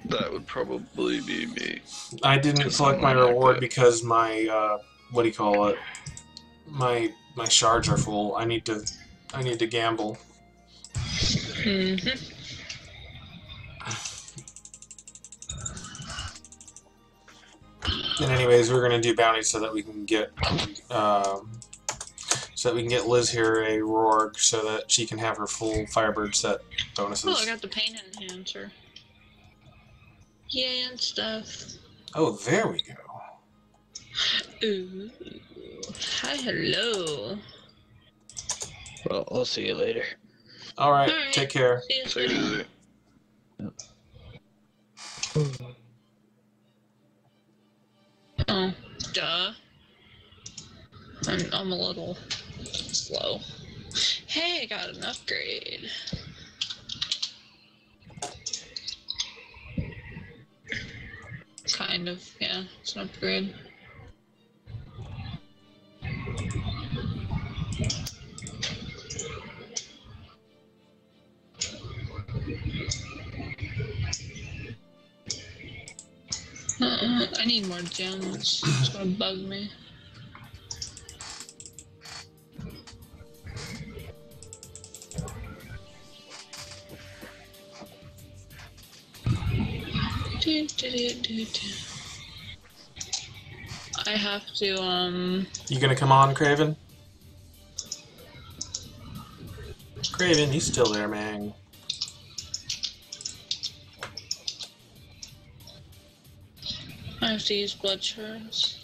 That would probably be me. I didn't Just collect my something like reward because my uh, what do you call it? My my shards are full. I need to I need to gamble. hmm And anyways, we're gonna do bounties so that we can get um, so that we can get Liz here a Rorg so that she can have her full Firebird set bonuses. Oh, I got the pain enhancer. Yeah, and stuff. Oh, there we go. Ooh. Hi, hello. Well, I'll see you later. All right, Alright. take care. See you Take it soon. easy. Oh, duh. I'm, I'm a little slow. Hey, I got an upgrade. Kind of, yeah, it's an upgrade. Uh, I need more gems. It's gonna bug me. I have to, um, You gonna come on, Craven? Craven, he's still there, man. I have to use blood shards.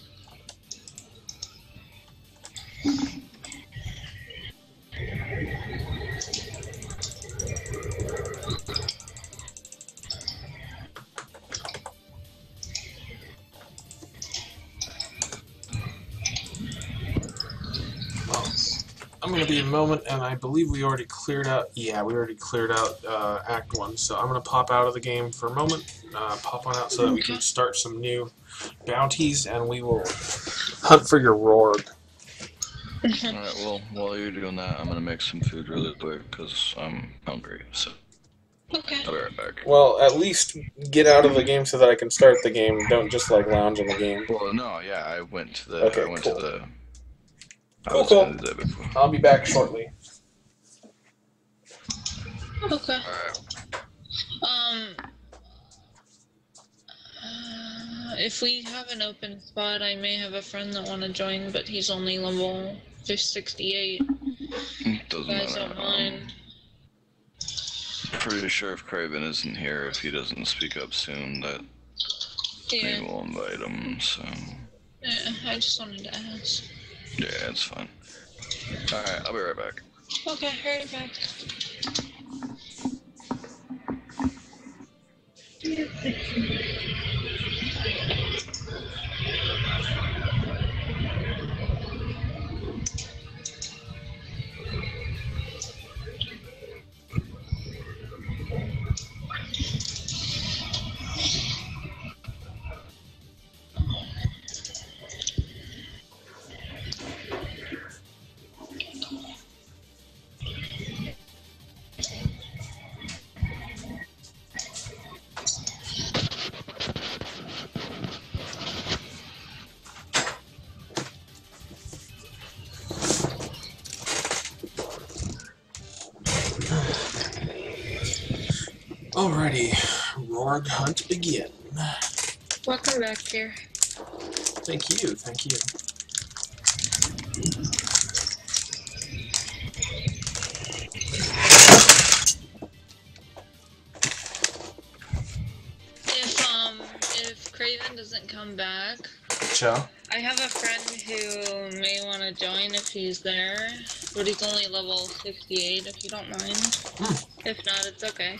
I'm gonna be a moment, and I believe we already cleared out. Yeah, we already cleared out uh, Act One, so I'm gonna pop out of the game for a moment. Uh, pop on out so that we can start some new bounties, and we will hunt for your Rorg. Alright, well, while you're doing that, I'm gonna make some food really quick because I'm hungry. So Okay. I'll be right back. Well, at least get out of the game so that I can start the game. Don't just like lounge in the game. Well, no, yeah, I went to the. Okay, I went cool. to the. I Cool, was cool. gonna do that before. I'll be back shortly. Okay. Alright. Um, uh, if we have an open spot, I may have a friend that want to join, but he's only level 68. Doesn't guys matter. don't mind? pretty sure if Craven isn't here, if he doesn't speak up soon, that Yeah, we'll invite him. So yeah, I just wanted to ask. Yeah, it's fine. Alright, I'll be right back. Okay, right back. Alrighty, Hunt begin. Welcome back here. Thank you, thank you. If um if Craven doesn't come back, Cho? I have a friend who may want to join if he's there, but he's only level 68 if you don't mind. Hmm. If not, it's okay.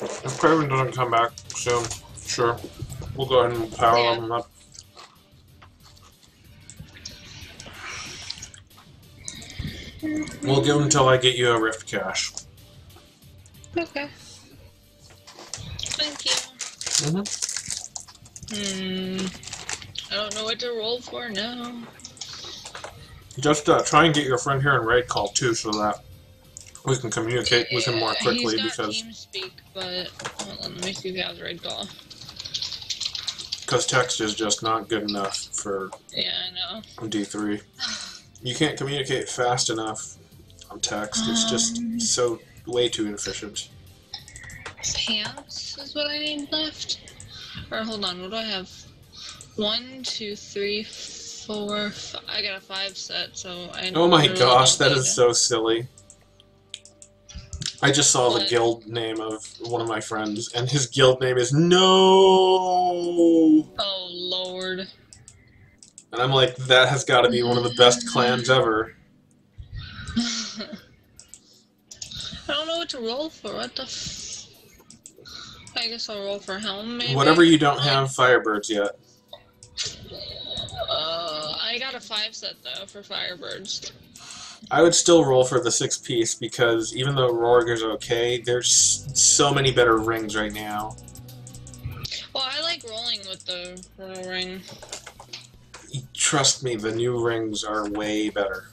If Craven doesn't come back soon, sure. We'll go ahead and power Yeah. level him up. We'll give until I get you a rift cache. Okay. Thank you. hmm Hmm. I don't know what to roll for now. Just uh, try and get your friend here in raid call too, so that we can communicate with him more quickly. He's got Because TeamSpeak, but hold on, let me see if he has RaidCall. because text is just not good enough for Yeah, I know. D three. You can't communicate fast enough on text. It's just Um. so way too inefficient. Pants is what I need left. Or hold on, what do I have? One, two, three, four. Five. I got a five set, so I. Oh my gosh, that is it. so silly. I just saw the guild name of one of my friends, and his guild name is No. Oh lord. And I'm like, that has got to be one of the best clans ever. [LAUGHS] I don't know what to roll for. What the? F- I guess I'll roll for helm. Maybe. Whatever you don't have Firebirds yet. Uh, I got a five set though for Firebirds. I would still roll for the six piece because even though Rorg is okay, there's so many better rings right now. Well, I like rolling with the roll ring. Trust me, the new rings are way better.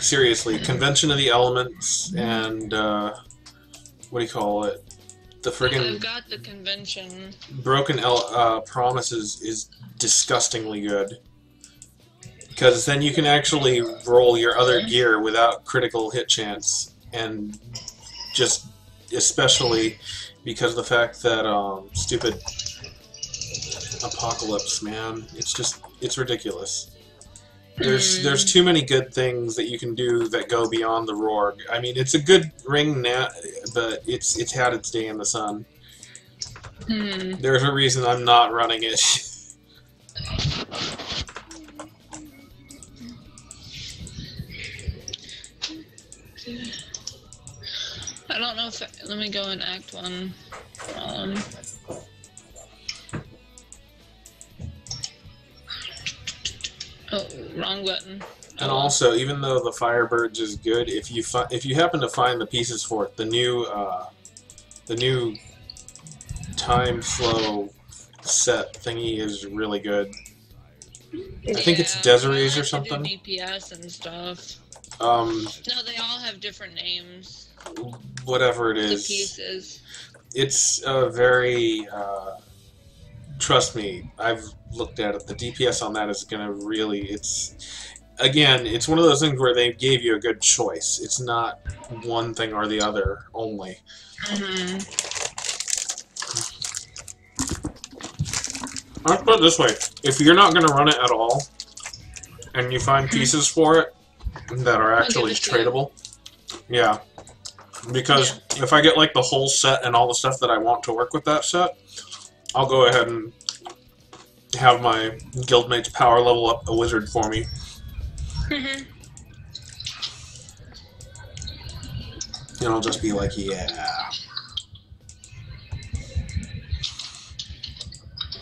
Seriously, Convention of the Elements and uh, what do you call it? The friggin' I've got the convention. Broken El- uh, Promises is disgustingly good. Because then you can actually roll your other gear without critical hit chance, and just especially because of the fact that um, stupid apocalypse, man, it's just it's ridiculous. There's Hmm. there's too many good things that you can do that go beyond the Rorg. I mean, it's a good ring now, but it's it's had its day in the sun. Hmm. There's a reason I'm not running it. [LAUGHS] I don't know if. let me go in Act One. Um. Oh, wrong button. And Oh, also, even though the Firebirds is good, if you if you happen to find the pieces for it, the new uh, the new time flow set thingy is really good. I think it's Desiree's I or something. DPS and stuff. Um, No, they all have different names. Whatever it is. The pieces. it's a very. Uh, trust me, I've looked at it. The DPS on that is gonna really. It's again, it's one of those things where they gave you a good choice. It's not one thing or the other only. hmm Let's put it this way: if you're not going to run it at all, and you find pieces for it that are actually it to you. tradable, yeah. Because if I get like the whole set and all the stuff that I want to work with that set, I'll go ahead and have my guildmates power level up a wizard for me. hmm And I'll just be like, yeah.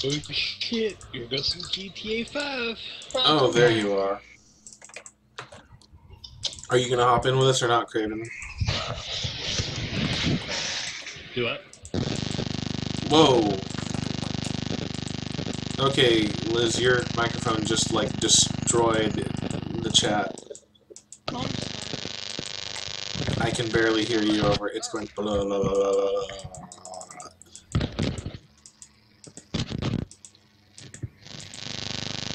Oh shit, here goes some GTA 5. Oh, there you are. Are you going to hop in with us or not, Craven? Do what? Whoa. Okay, Liz, your microphone just like destroyed the chat. I can barely hear you over. It's going blah blah blah blah. blah.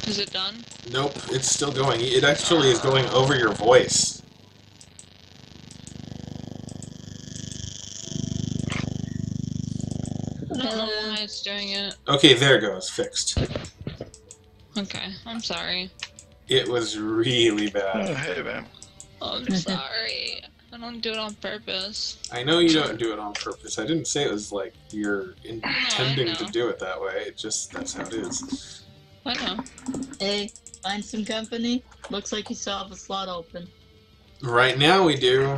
Is it done? Nope, it's still going. It actually is going over your voice. Don't know why it's doing it. Okay, there it goes. Fixed. Okay, I'm sorry. It was really Oh, bad. hey, man. I'm [LAUGHS] sorry. I don't do it on purpose. I know you don't do it on purpose. I didn't say it was like you're intending to do it that way. It just that's how it is. I know. Hey, find some company. Looks like you still have a slot open. Right now we do.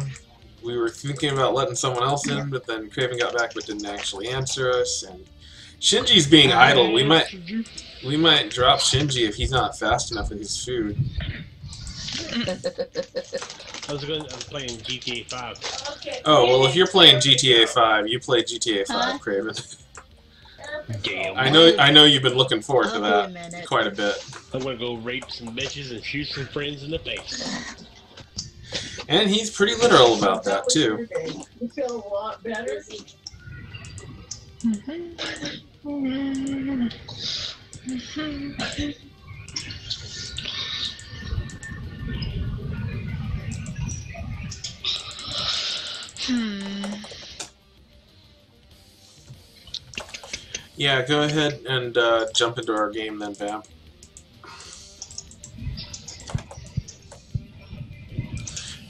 We were thinking about letting someone else in, but then Craven got back but didn't actually answer us. And Shinji's being idle. We might we might drop Shinji if he's not fast enough with his food. I was going. I was playing GTA 5. Oh well, if you're playing GTA 5, you play GTA 5, Huh? Craven. Damn. I know. I know you've been looking forward to I'll a that quite a bit. I'm gonna go rape some bitches and shoot some friends in the face. And he's pretty literal about that too. You feel a lot better? Hmm. Yeah, go ahead and uh, jump into our game then, Bam.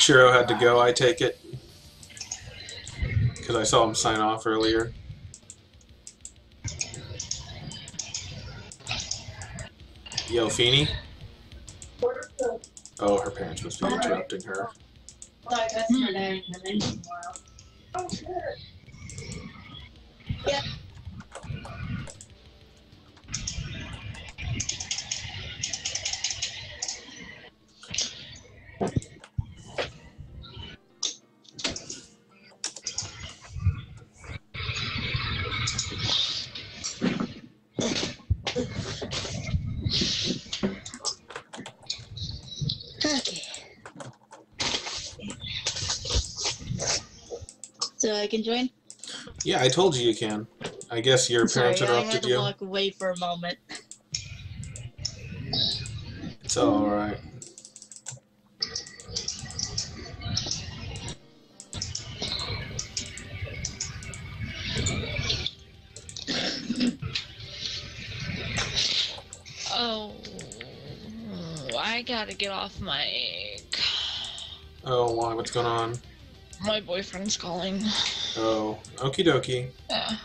Chiro had to go, I take it. Because I saw him sign off earlier. Yo, Feeny? Oh, her parents must be interrupting her. Hmm. Oh, That's can join? Yeah, I told you you can. I guess your Sorry, parents I had to you. walk away for a moment. It's alright. Oh, I gotta get off my. Oh, why? What's going on? My boyfriend's calling. Oh, okie dokie. Yeah.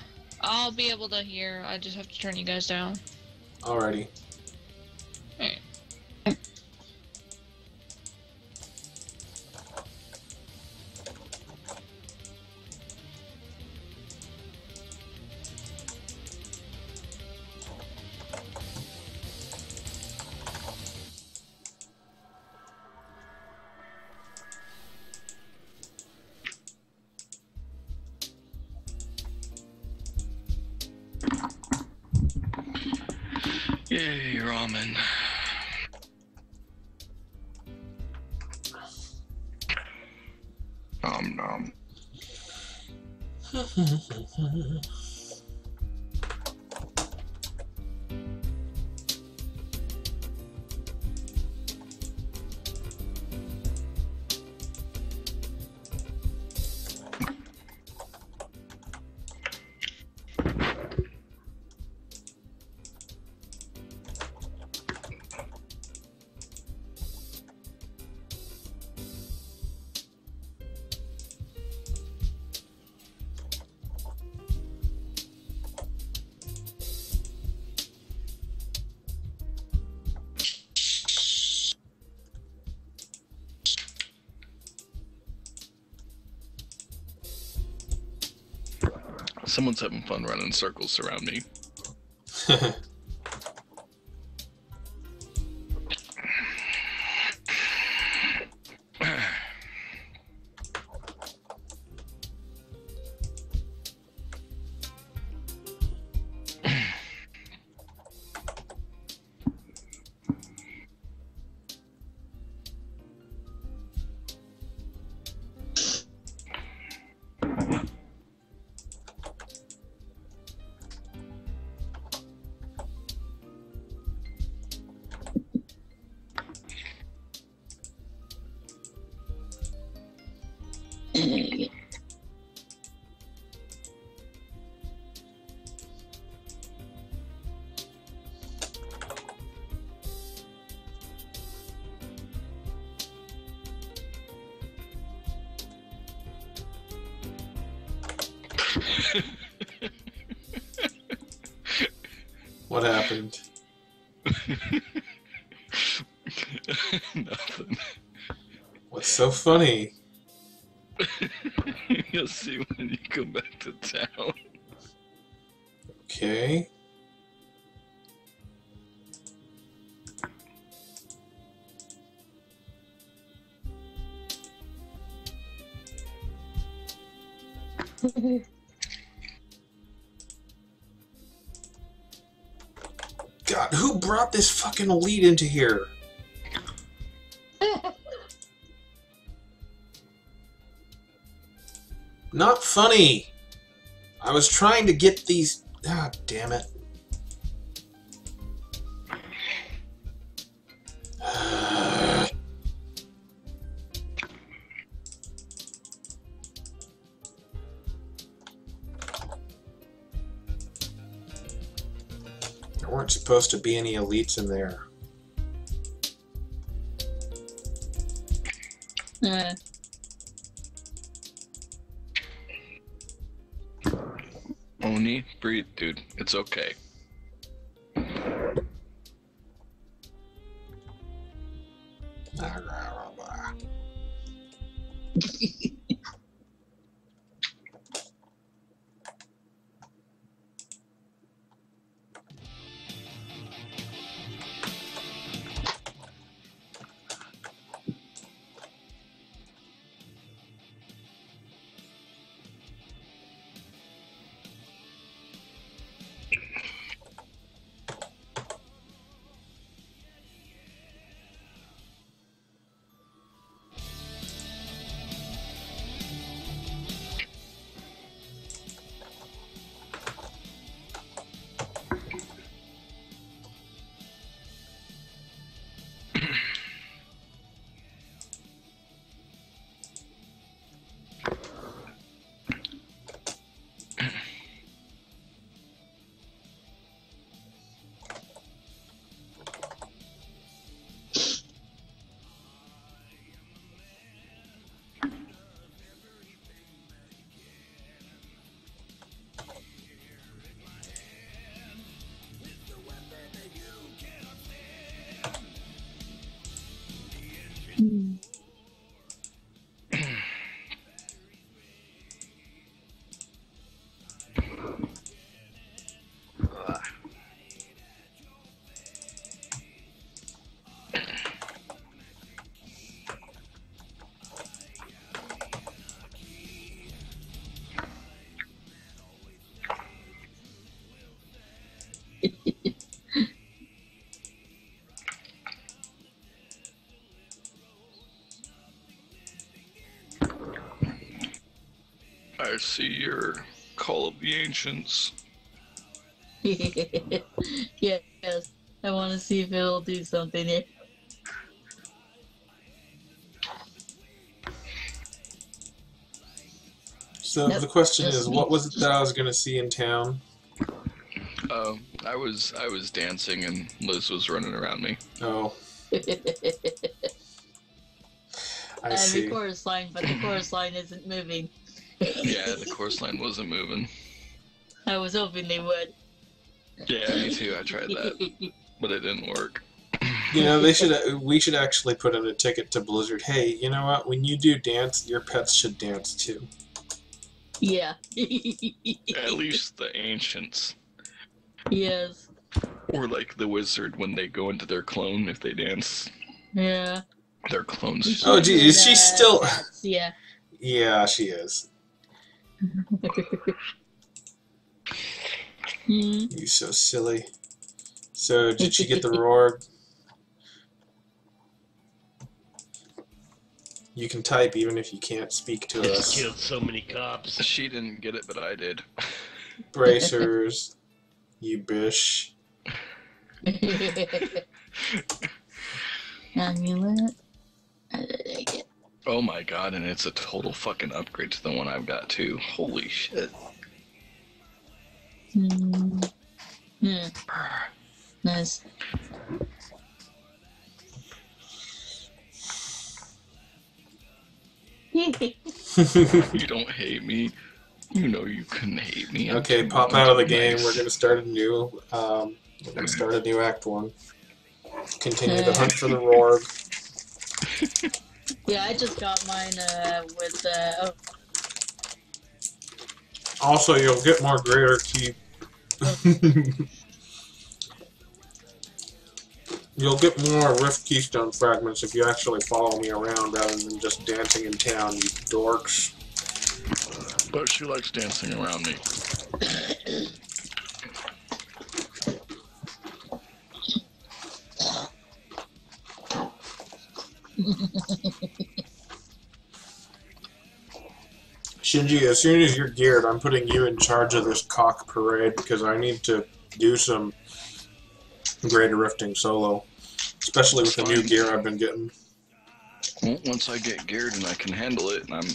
I'll be able to hear. I just have to turn you guys down. Alrighty. Someone's having fun running circles around me. [LAUGHS] happened? [LAUGHS] Nothing. What's so funny? [LAUGHS] You'll see this fucking into here? [LAUGHS] Not funny. I was trying to get these. Ah, damn it. Supposed to be any elites in there. Uh, Oni, breathe, dude. It's okay. [LAUGHS] I see your Call of the Ancients. [LAUGHS] yes, I want to see if it'll do something here. So Nope, the question is, what was it that I was going to see in town? Um, I was I was dancing and Liz was running around me. Oh, [LAUGHS] I uh, I have a see. chorus line, but the chorus line isn't moving. [LAUGHS] Yeah, the course line wasn't moving. I was hoping they would. Yeah, me too. I tried that, but it didn't work. [LAUGHS] You know, they should. We should actually put in a ticket to Blizzard. Hey, you know what? When you do dance, your pets should dance too. yeah. At least the ancients, yes. or like the wizard when they go into their clone, if they dance, Yeah. their clones. Oh, gee, is she still- Yeah. Yeah, she is. [LAUGHS] Hmm. You so silly. So, did she get the [LAUGHS] Rorg? You can type even if you can't speak to I us. killed so many cops. She didn't get it, but I did. [LAUGHS] Bracers, you bish. [LAUGHS] Amulet. How did I get? Oh my god, and it's a total fucking upgrade to the one I've got too. Holy shit. Hmm. Hmm. Nice. [LAUGHS] [LAUGHS] You don't hate me. You know you couldn't hate me. I'm okay, pop out of the too game. nice. We're gonna start a new. Um, we're gonna start a new Act One. Continue the hunt for the [LAUGHS] Rorg. yeah, I just got mine uh, with. Uh, oh, Also, you'll get more greater key. [LAUGHS] you'll get more Rift Keystone fragments if you actually follow me around rather than just dancing in town, you dorks. But she likes dancing around me. Shinji, as soon as you're geared, I'm putting you in charge of this cock parade because I need to do some greater rifting solo, especially with the new gear I've been getting. Once I get geared and I can handle it, and I'm,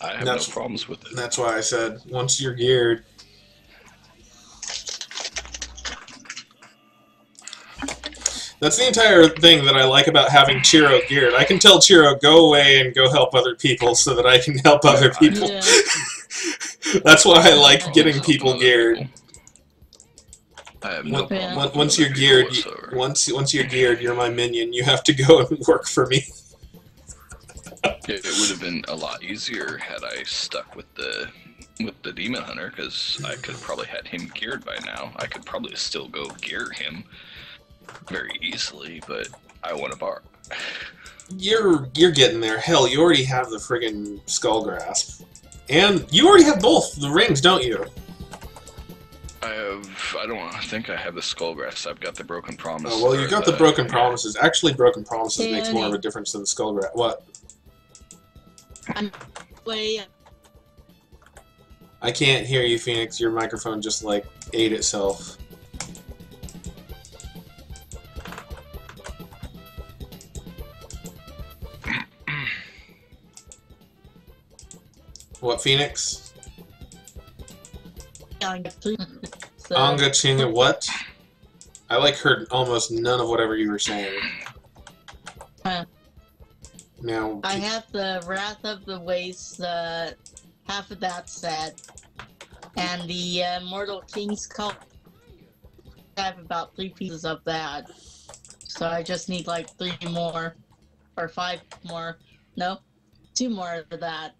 I have That's- no problems with And it. that's why I said once you're geared. That's the entire thing that I like about having Chiro geared. I can tell Chiro go away and go help other people so that I can [LAUGHS] help other people. Yeah. [LAUGHS] That's why I like oh, getting people geared. I have no Once- problem. Yeah. helping Once you're geared, you, once once you're geared, you're my minion. You have to go [LAUGHS] and work for me. It, it would have been a lot easier had I stuck with the with the demon hunter because I could have probably had him geared by now. I could probably still go gear him very easily, but I want to bar. You're you're getting there. Hell, you already have the friggin' skull grasp, and you already have both the rings, don't you? I have. I don't think I have the skull grasp. I've got the broken oh, promise. Oh, well, you got the broken promises. Actually, broken promises makes more of a difference than the skull grasp. What? I can't hear you, Phoenix. Your microphone just like ate itself. What, Phoenix? I got. So, Anga Chinga, what? I like heard almost none of whatever you were saying. Huh. Now, I have the Wrath of the Waste, uh, half of that set, and the uh, Mortal King's Call. I have about three pieces of that, so I just need like three more, or five more. No, two more of that.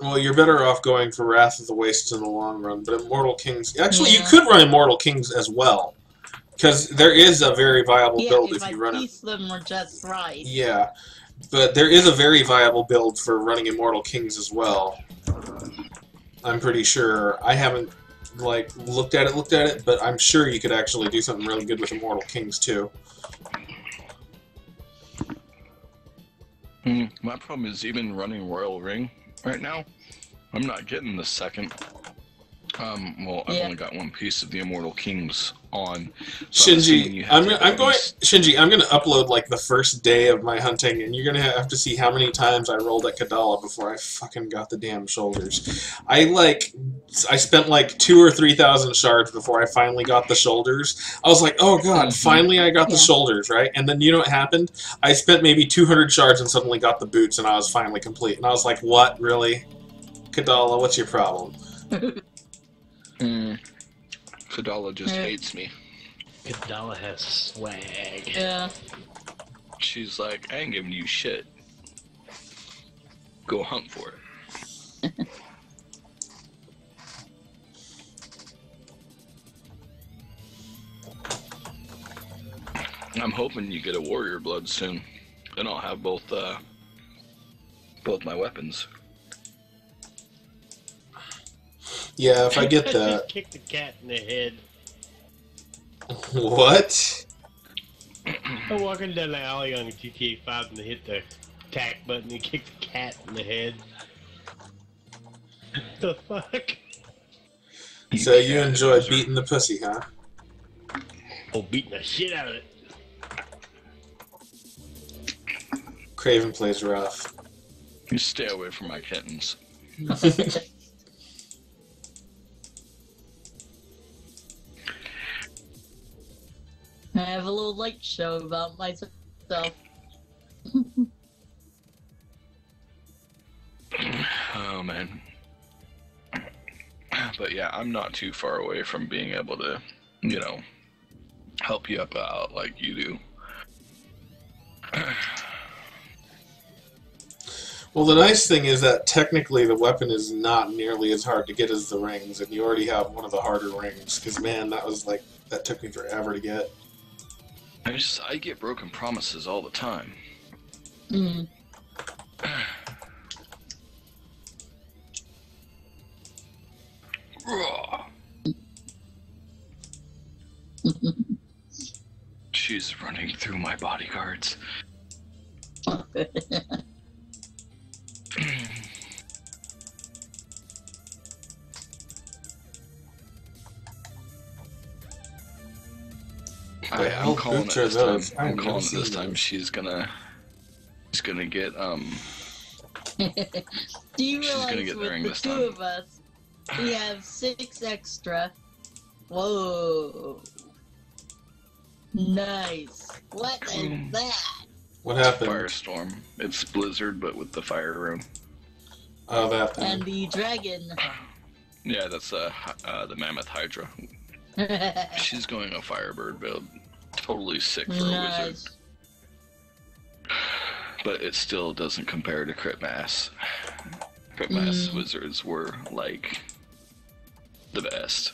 well, you're better off going for Wrath of the Wastes in the long run, but Immortal Kings. Actually, you could run Immortal Kings as well, because there is a very viable yeah, build if if I you run it. piece them are just right. Yeah, but there is a very viable build for running Immortal Kings as well. I'm pretty sure. I haven't like looked at it, looked at it, but I'm sure you could actually do something really good with Immortal Kings too. Hmm, my problem is even running Royal Ring right now. I'm not getting the second. Um, well, I've Yeah. only got one piece of the Immortal Kings on. so I'm Shinji, I'm, I'm going. Shinji, I'm going to upload like the first day of my hunting, and you're going to have to see how many times I rolled at Kadala before I fucking got the damn shoulders. I like, I spent like two or three thousand shards before I finally got the shoulders. I was like, oh god, finally I got the Yeah. shoulders, right? And then you know what happened? I spent maybe 200 shards and suddenly got the boots, and I was finally complete. And I was like, what, really? Kadala, what's your problem? [LAUGHS] Hmm. Kadala just Yeah. hates me. Kadala has swag. Yeah. She's like, I ain't giving you shit. Go hunt for it. [LAUGHS] I'm hoping you get a warrior blood soon. Then I'll have both uh both my weapons. Yeah, if I [LAUGHS] get that. Kick the cat in the head. what? I'm walking down the alley on GTA 5 and I hit the attack button and kick the cat in the head. [LAUGHS] the fuck? So you enjoy beating the pussy, huh? Oh, beating the shit out of it. Craven plays rough. You stay away from my kittens. [LAUGHS] I have a little light show about myself. Oh man. But yeah, I'm not too far away from being able to, you know, help you up out like you do. Well, the nice thing is that technically the weapon is not nearly as hard to get as the rings, and you already have one of the harder rings. Because man, that was like that took me forever to get. I just I get broken promises all the time. Mm. [SIGHS] She's running through my bodyguards. [LAUGHS] I, What I'm calling it this time. those? I've I'm calling it this time. those. She's gonna, she's gonna get um. [LAUGHS] Do you She's gonna realize get the ring the this two time. of us, we have six extra? Whoa. Nice. What is Boom. that? What happened? Firestorm. It's Blizzard, but with the fire room. Oh, that And the dragon. Yeah, that's uh, uh the Mammoth Hydra. [LAUGHS] She's going a Firebird build. Totally sick for a wizard, but it still doesn't compare to crit mass. Crit mass Mm. wizards were like the best.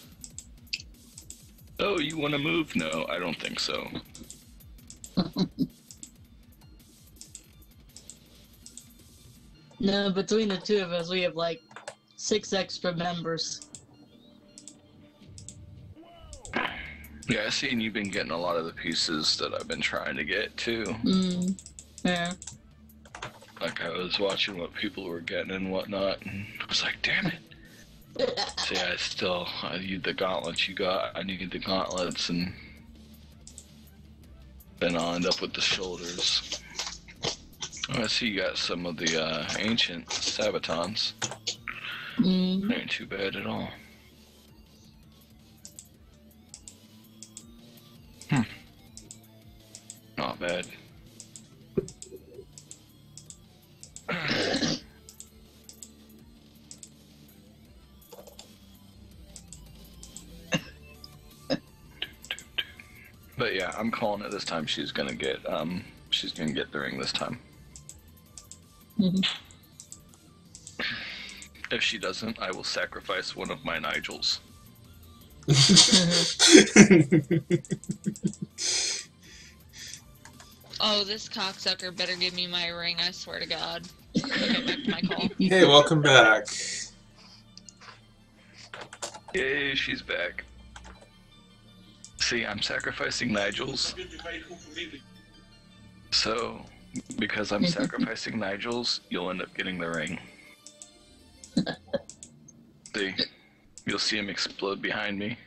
Oh, you want to move? No, I don't think so. [LAUGHS] No, between the two of us, we have like six extra members. Yeah, I seen you've been getting a lot of the pieces that I've been trying to get too. Mm. Yeah. Like I was watching what people were getting and whatnot, and I was like, damn it. [LAUGHS] See, I still I need the gauntlets you got. I need the gauntlets, and then I'll end up with the shoulders. Oh, I see you got some of the uh, ancient sabatons. Mm. Ain't too bad at all. Not bad. But yeah, I'm calling it this time. She's gonna get um, she's gonna get the ring this time. Mhm. If she doesn't, I will sacrifice one of my Nigels. [LAUGHS] [LAUGHS] Oh, this cocksucker better give me my ring, I swear to God. Okay, back to my call. [LAUGHS] hey, welcome back. Yay, she's back. See, I'm sacrificing Nigels. So, because I'm [LAUGHS] sacrificing Nigels, you'll end up getting the ring. [LAUGHS] see, you'll see him explode behind me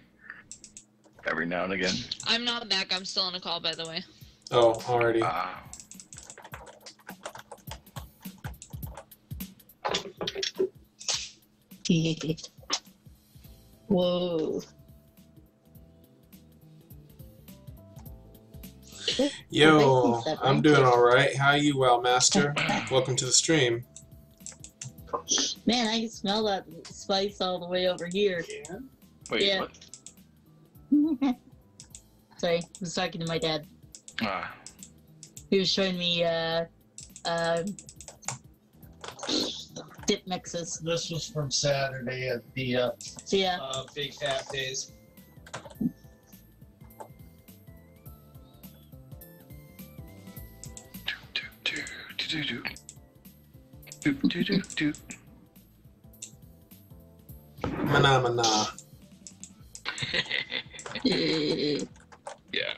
every now and again. I'm not back, I'm still on a call, by the way. Oh, already. Ah, [LAUGHS] Whoa. Yo, I'm doing alright. How are you, well, master? [COUGHS] Welcome to the stream. Man, I can smell that spice all the way over here. wait, Yeah. what? [LAUGHS] Sorry, I was talking to my dad. Ah, He was showing me uh, uh, dip mixes. This was from Saturday at the uh, yeah, uh, Big Fat Days. do, do, do, do, do, do, do, do. Mana mana. [LAUGHS] Yeah.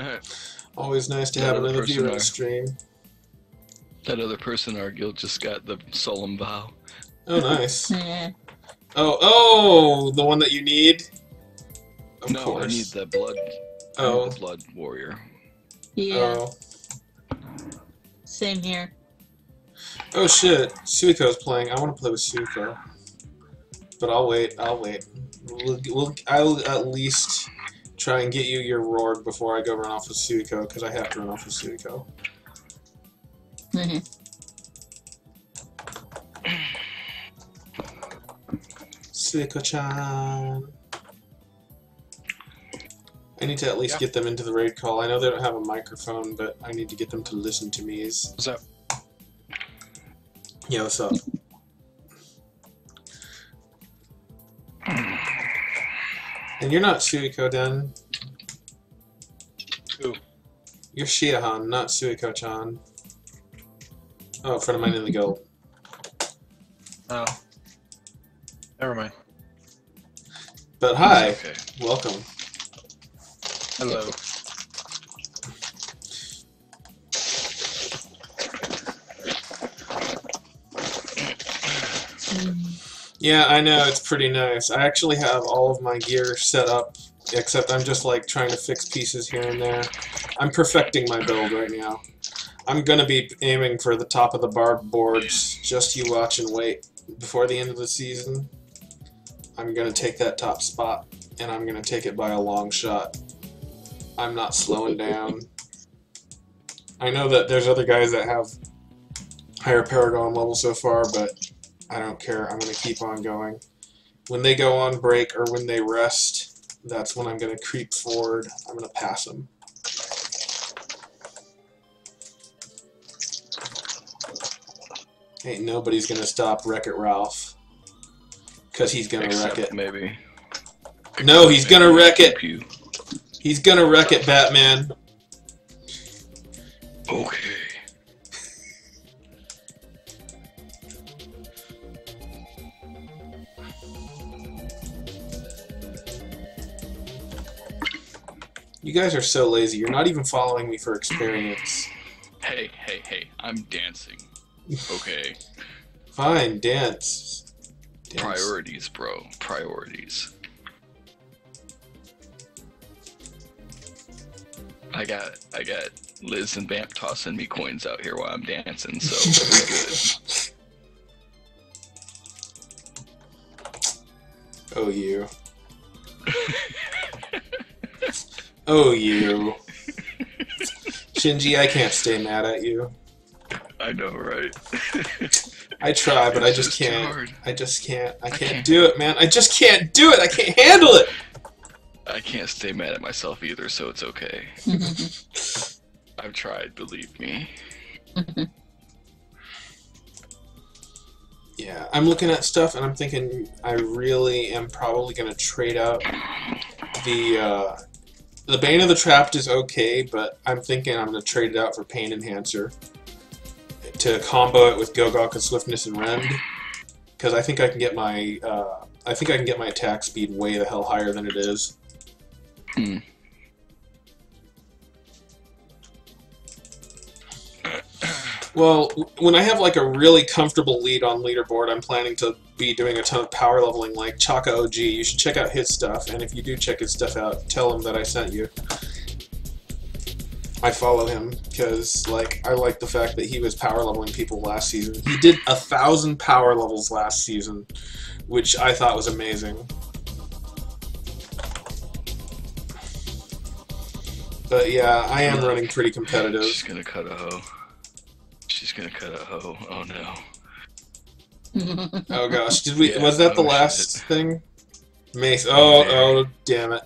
[LAUGHS] Always nice to That have another viewer on the stream. that other person in our guild just got the solemn vow. Oh, nice. [LAUGHS] Oh, oh, the one that you need? Of no, course. I need the blood. Oh. the blood warrior. yeah, Oh. same here. Oh shit, Suiko's playing. I want to play with Suiko. But I'll wait, I'll wait. We'll, we'll, I'll at least try and get you your Rorg before I go run off with Suiko, because I have to run off with Suiko. Mhm. Suiko-chan. I need to at least get them into the RaidCall. I know they don't have a microphone, but I need to get them to listen to me. What's up? Yeah, what's up? And you're not Suiko Den. Who? You're Shiahan, not Suiko-chan. Oh, friend of mine in the guild. [LAUGHS] Oh. Never mind. But hi, Okay. welcome. Hello. Yeah, I know, it's pretty nice. I actually have all of my gear set up, except I'm just like trying to fix pieces here and there. I'm perfecting my build right now. I'm gonna be aiming for the top of the bar boards, just you watch and wait. Before the end of the season, I'm gonna take that top spot, and I'm gonna take it by a long shot. I'm not slowing down. I know that there's other guys that have higher Paragon level so far, but I don't care. I'm going to keep on going. When they go on break or when they rest, that's when I'm going to creep forward. I'm going to pass them. Ain't nobody's going to stop Wreck It Ralph. Because he's going to wreck it. maybe. No, he's going to wreck it. Pew. He's going to wreck it, Batman. Okay. You guys are so lazy. You're not even following me for experience. Hey, hey, hey! I'm dancing. Okay. Fine, dance. dance. Priorities, bro. Priorities. I got I got Liz and Vamp tossing me coins out here while I'm dancing, so we're good. [LAUGHS] Oh, you. [LAUGHS] oh, you. Shinji, I can't stay mad at you. I know, right? I try, but I It's just can't. hard. I just can't. I can't can't. do it, man. I just can't do it. I can't handle it. I can't stay mad at myself either, so it's okay. [LAUGHS] I've tried, believe me. Yeah, I'm looking at stuff and I'm thinking I really am probably gonna trade out the uh, the Bane of the Trapped is okay, but I'm thinking I'm gonna trade it out for Pain Enhancer to combo it with Gogok and Swiftness and Rend because I think I can get my uh, I think I can get my attack speed way the hell higher than it is. Hmm. Well, when I have like a really comfortable lead on leaderboard, I'm planning to be doing a ton of power leveling like Chaka OG. You should check out his stuff, and if you do check his stuff out, tell him that I sent you. I follow him because like I like the fact that he was power leveling people last season. He did a thousand power levels last season, which I thought was amazing. But yeah, I am running pretty competitive. She's gonna cut a hoe. She's gonna cut a hoe. Oh no. Oh [LAUGHS] gosh, did we? Yeah, was that the oh, last shit. thing? Mace. Oh, Yeah. oh, damn it!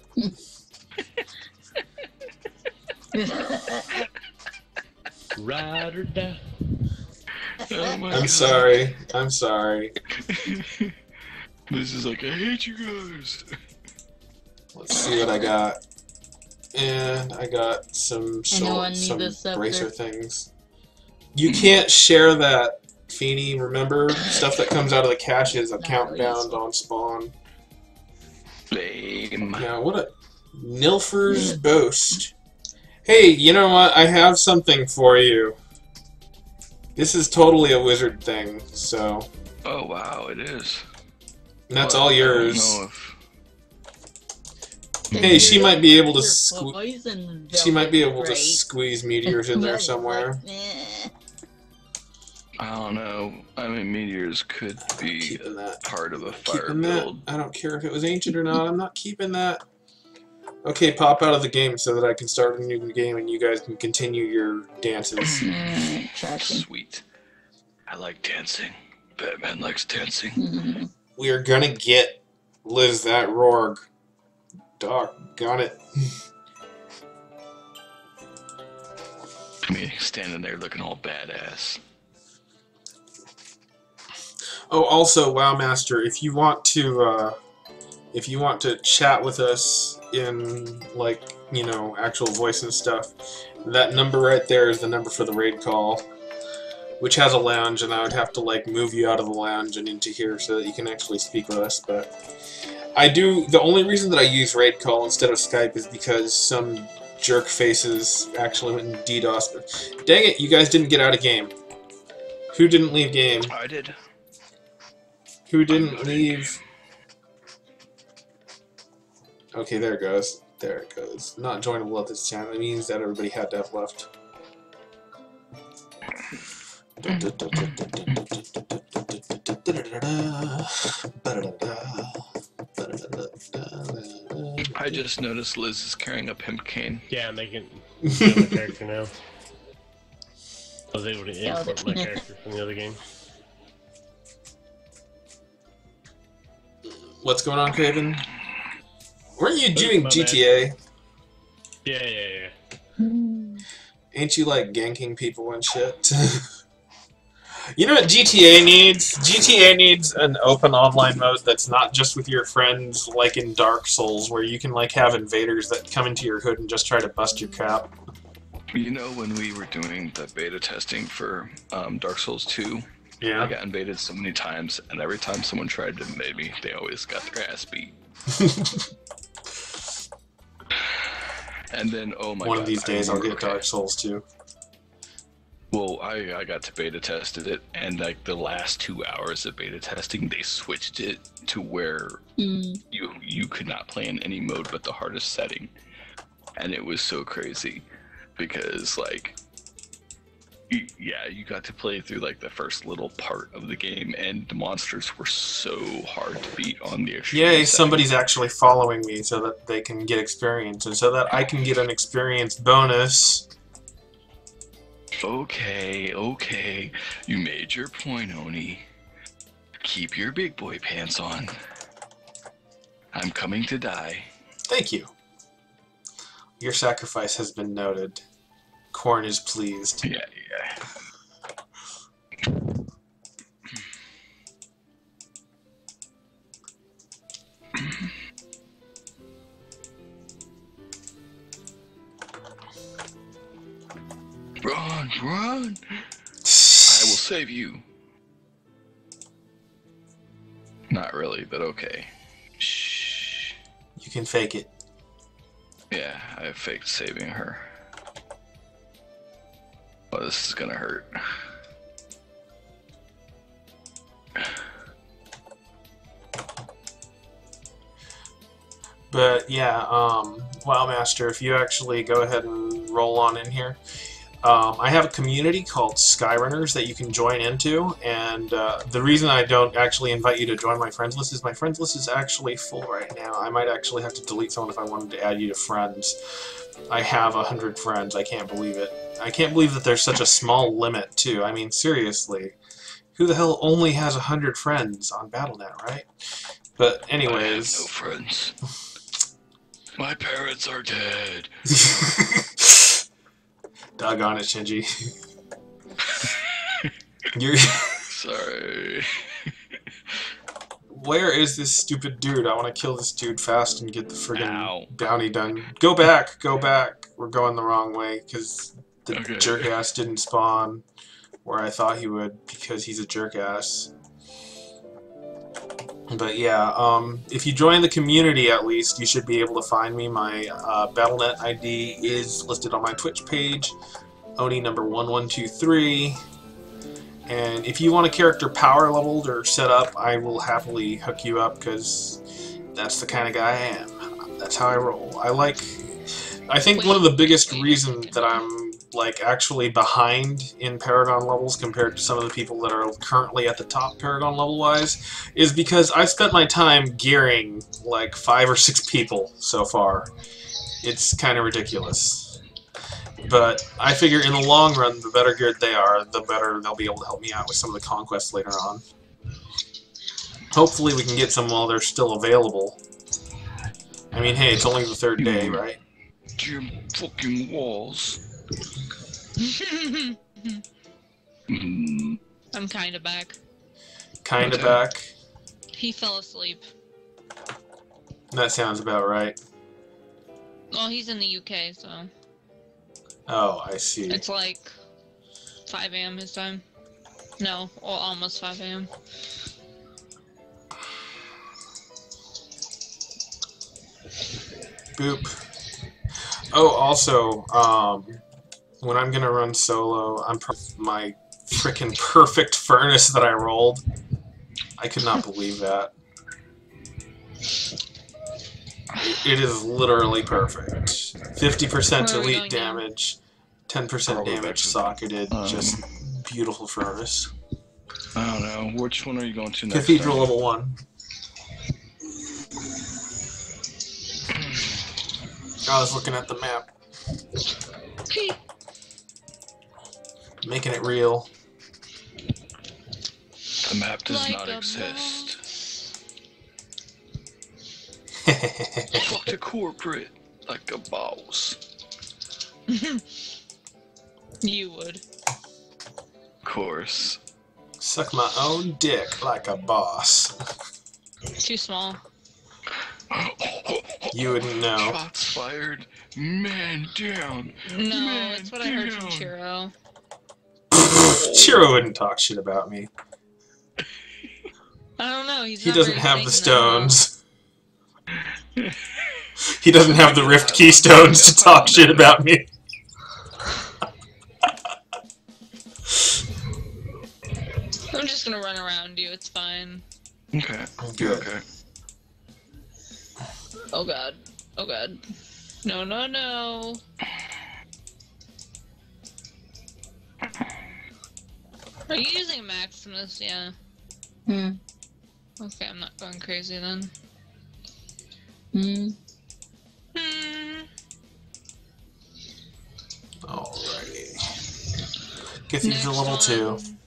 Ride or die. Oh my I'm God. sorry. I'm sorry. [LAUGHS] This is like I hate you guys. Let's see what I got. And I got some Anyone sol- some bracer things. You can't share that, Feeny. Remember, stuff that comes out of the cache is a Not countdown really. on spawn. Lame. Now, what a Nilfur's Boast. Hey, you know what? I have something for you. This is totally a wizard thing, so Oh wow, it is. and that's Well, all yours. if- Hey, she might be able to Your sque- She might be velvet able to squeeze meteors in there [LAUGHS] Like, somewhere. I don't know. I mean, meteors could be that. part of a fire Keeping that. build. I don't care if it was ancient or not. I'm not keeping that. Okay, pop out of the game so that I can start a new game and you guys can continue your dances. Sweet. I like dancing. Batman likes dancing. Mhm. we are gonna get Liz that Rorg. Doc, got it. [LAUGHS] Me standing there looking all badass. Oh, also, WoW Master, if you want to uh, if you want to chat with us in like you know actual voice and stuff, that number right there is the number for the RaidCall, which has a lounge, and I would have to like move you out of the lounge and into here so that you can actually speak with us. But I do. The only reason that I use RaidCall instead of Skype is because some jerk faces actually went and DDoS. Dang it! You guys didn't get out of game. Who didn't leave game? I did. Who didn't leave? Okay, there it goes. There it goes. Not joinable at this channel. It means that everybody had to have left. I just noticed Liz is carrying a pimp cane. Yeah, I'm making [LAUGHS] my character now. I was able to import my character from the other game. What's going on, Craven? Weren't you doing my bad. GTA? Yeah, yeah, yeah. Ain't you like ganking people and shit? [LAUGHS] you know what GTA needs? GTA needs an open online mode that's not just with your friends, like in Dark Souls, where you can like have invaders that come into your hood and just try to bust your cap. You know, when we were doing the beta testing for um, Dark Souls 2, I got invaded so many times, and every time someone tried to invade me, they always got their ass beat. [LAUGHS] And then, oh my god. One god. of these days I'll remember- get Dark Souls too. Well, I, I got to beta tested it, and like the last two hours of beta testing, they switched it to where Mm. you you could not play in any mode but the hardest setting, and it was so crazy because like y- yeah, you got to play through like the first little part of the game, and the monsters were so hard to beat on the extreme. Yay, setting. somebody's actually following me so that they can get experience, and so that I can get an experience bonus. Okay, okay, you made your point, Oni. Keep your big boy pants on. I'm coming to die. Thank you. Your sacrifice has been noted. Corn is pleased. Yeah, Run, run! I will save you. Not really, but okay. Shh. You can fake it. Yeah, I faked saving her. Oh, this is gonna hurt. But yeah, um, WoW Master, if you actually go ahead and roll on in here, um, I have a community called Skyrunners that you can join into, and uh, the reason I don't actually invite you to join my friends list is my friends list is actually full right now. I might actually have to delete someone if I wanted to add you to friends. I have a hundred friends. I can't believe it. I can't believe that there's such a small limit too. I mean, seriously, who the hell only has a hundred friends on BattleNet, right? But I have anyways. no friends. My parents are dead. [LAUGHS] Doggone it, Shinji. [LAUGHS] You're, Sorry. [LAUGHS] where is this stupid dude? I want to kill this dude fast and get the friggin' Ow. bounty done. Go back, go back. We're going the wrong way because the Okay. jerk ass didn't spawn where I thought he would because he's a jerk ass. But yeah, um, if you join the community at least, you should be able to find me. My uh, BattleNet ID is listed on my Twitch page, Oni number 1123. And if you want a character power leveled or set up, I will happily hook you up because that's the kind of guy I am. That's how I roll. I like. I think one of the biggest reasons that I'm like actually behind in Paragon levels compared to some of the people that are currently at the top Paragon level wise is because I've spent my time gearing like five or six people so far. It's kind of ridiculous. But I figure in the long run, the better geared they are, the better they'll be able to help me out with some of the conquests later on. Hopefully we can get some while they're still available. I mean, hey, it's only the third day, right? Jim fucking walls. [LAUGHS] I'm kinda back. Kinda Okay. back. He fell asleep. That sounds about right. Well, he's in the UK, so Oh, I see. it's like 5 a.m. his time. No, well, almost 5 a.m. Boop. Oh, also, um, when I'm gonna run solo, I'm pro- my freaking perfect [LAUGHS] furnace that I rolled. I could not believe that. It is literally perfect. 50% Where are we elite damage, 10% damage socketed. um, Just beautiful furnace. I don't know. Which one are you going to next? Cathedral time? level 1. I was looking at the map, making it real. The map does Like not exist. [LAUGHS] [LAUGHS] Fuck the corporate like a boss. [LAUGHS] you would. Of course. Suck my own dick like a boss. Too small. You wouldn't know. Shots fired. Man down. No, Man, it's what I heard from. Chiro. [LAUGHS] Chiro wouldn't talk shit about me. I don't know. He's He doesn't have the taken that well. stones. [LAUGHS] He doesn't have the rift keystones to talk shit about me. [LAUGHS] I'm just gonna run around you. It's fine. Okay. Good. Okay. Oh god. Oh god. No, no, no. Are you using Maximus? Yeah. Hmm. Okay, I'm not going crazy then. Hmm. Hmm. Alrighty. Cathedral Next level 2. one.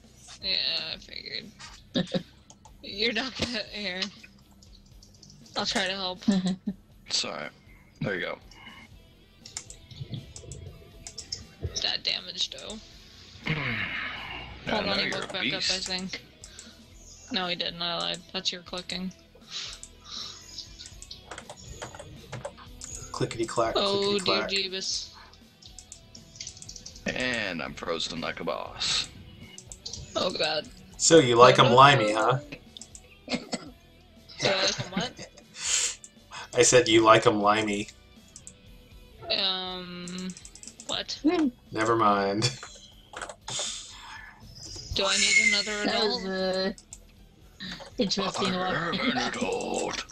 Yeah, I figured. [LAUGHS] You're not gonna here. I'll try to help. [LAUGHS] Sorry. There you go. That damage though. [CLEARS THROAT] Yeah, Hold now on, he you're woke a back up, I think. No, he didn't. I lied. That's your clicking. Clickety clack, Oh, clickety dear. Jeebus. And I'm frozen like a boss. Oh god. So you like [LAUGHS] like 'em limey, huh? So like a what? [LAUGHS] I said you like like 'em limey. Um, what? Never mind. [LAUGHS] Do I need another That was uh, interesting one. Urban [LAUGHS] adult.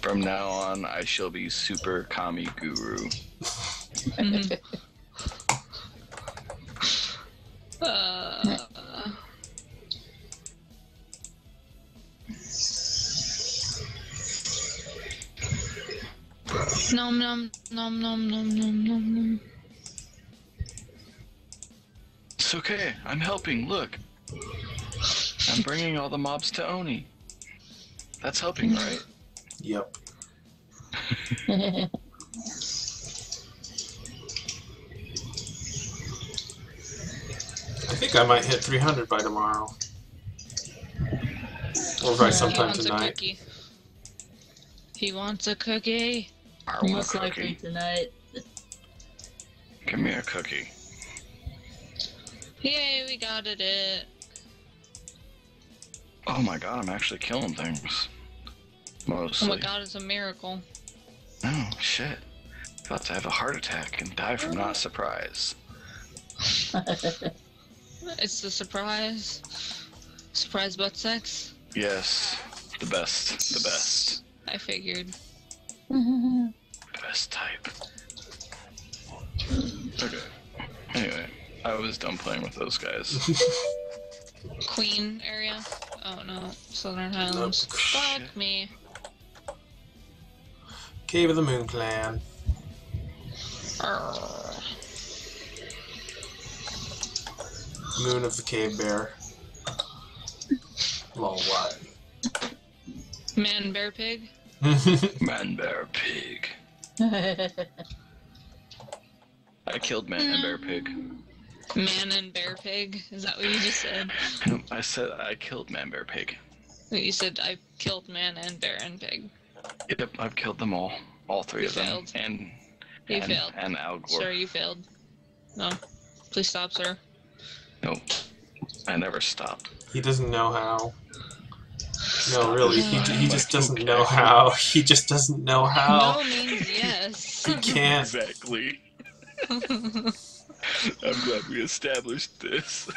From now on, I shall be Super Kami Guru. Mhm. [LAUGHS] uh, nom nom nom nom nom nom nom nom. It's okay. I'm helping. Look. I'm bringing all the mobs to Oni. That's helping, right? Yep. I think I might hit 300 by tomorrow. Or by Yeah. He sometime wants a tonight. cookie. He wants a cookie. I want a Most likely tonight. Give me a cookie. Yay, we got it. It. Oh my god, I'm actually killing things. Most Oh my god, it's a miracle. Oh, shit. About to have a heart attack and die from not surprise. [LAUGHS] It's the surprise. Surprise butt sex. Yes. The best. The best. I figured. The [LAUGHS] best type. Okay. Anyway, I was done playing with those guys. [LAUGHS] Queen area. Oh no, Southern Highlands. Nope. Fuck Shit. me. Cave of the Moon Clan. Arrgh. Moon of the Cave Bear. Lol, what? Man, bear, pig. [LAUGHS] Man, bear, pig. I killed man and bear, pig. Man and bear pig. Is that what you just said? I said I killed Man Bear Pig. You said I killed man and bear and pig. Yep, I've killed them all. All three You of them. failed. And You and, failed. and Al Gore. Sir, you failed. No. Please stop, sir. No. I never stopped. He doesn't know how. No, really, he, he just doesn't know how. He just doesn't know how. No means yes. He can't. Exactly. [LAUGHS] I'm glad we established this.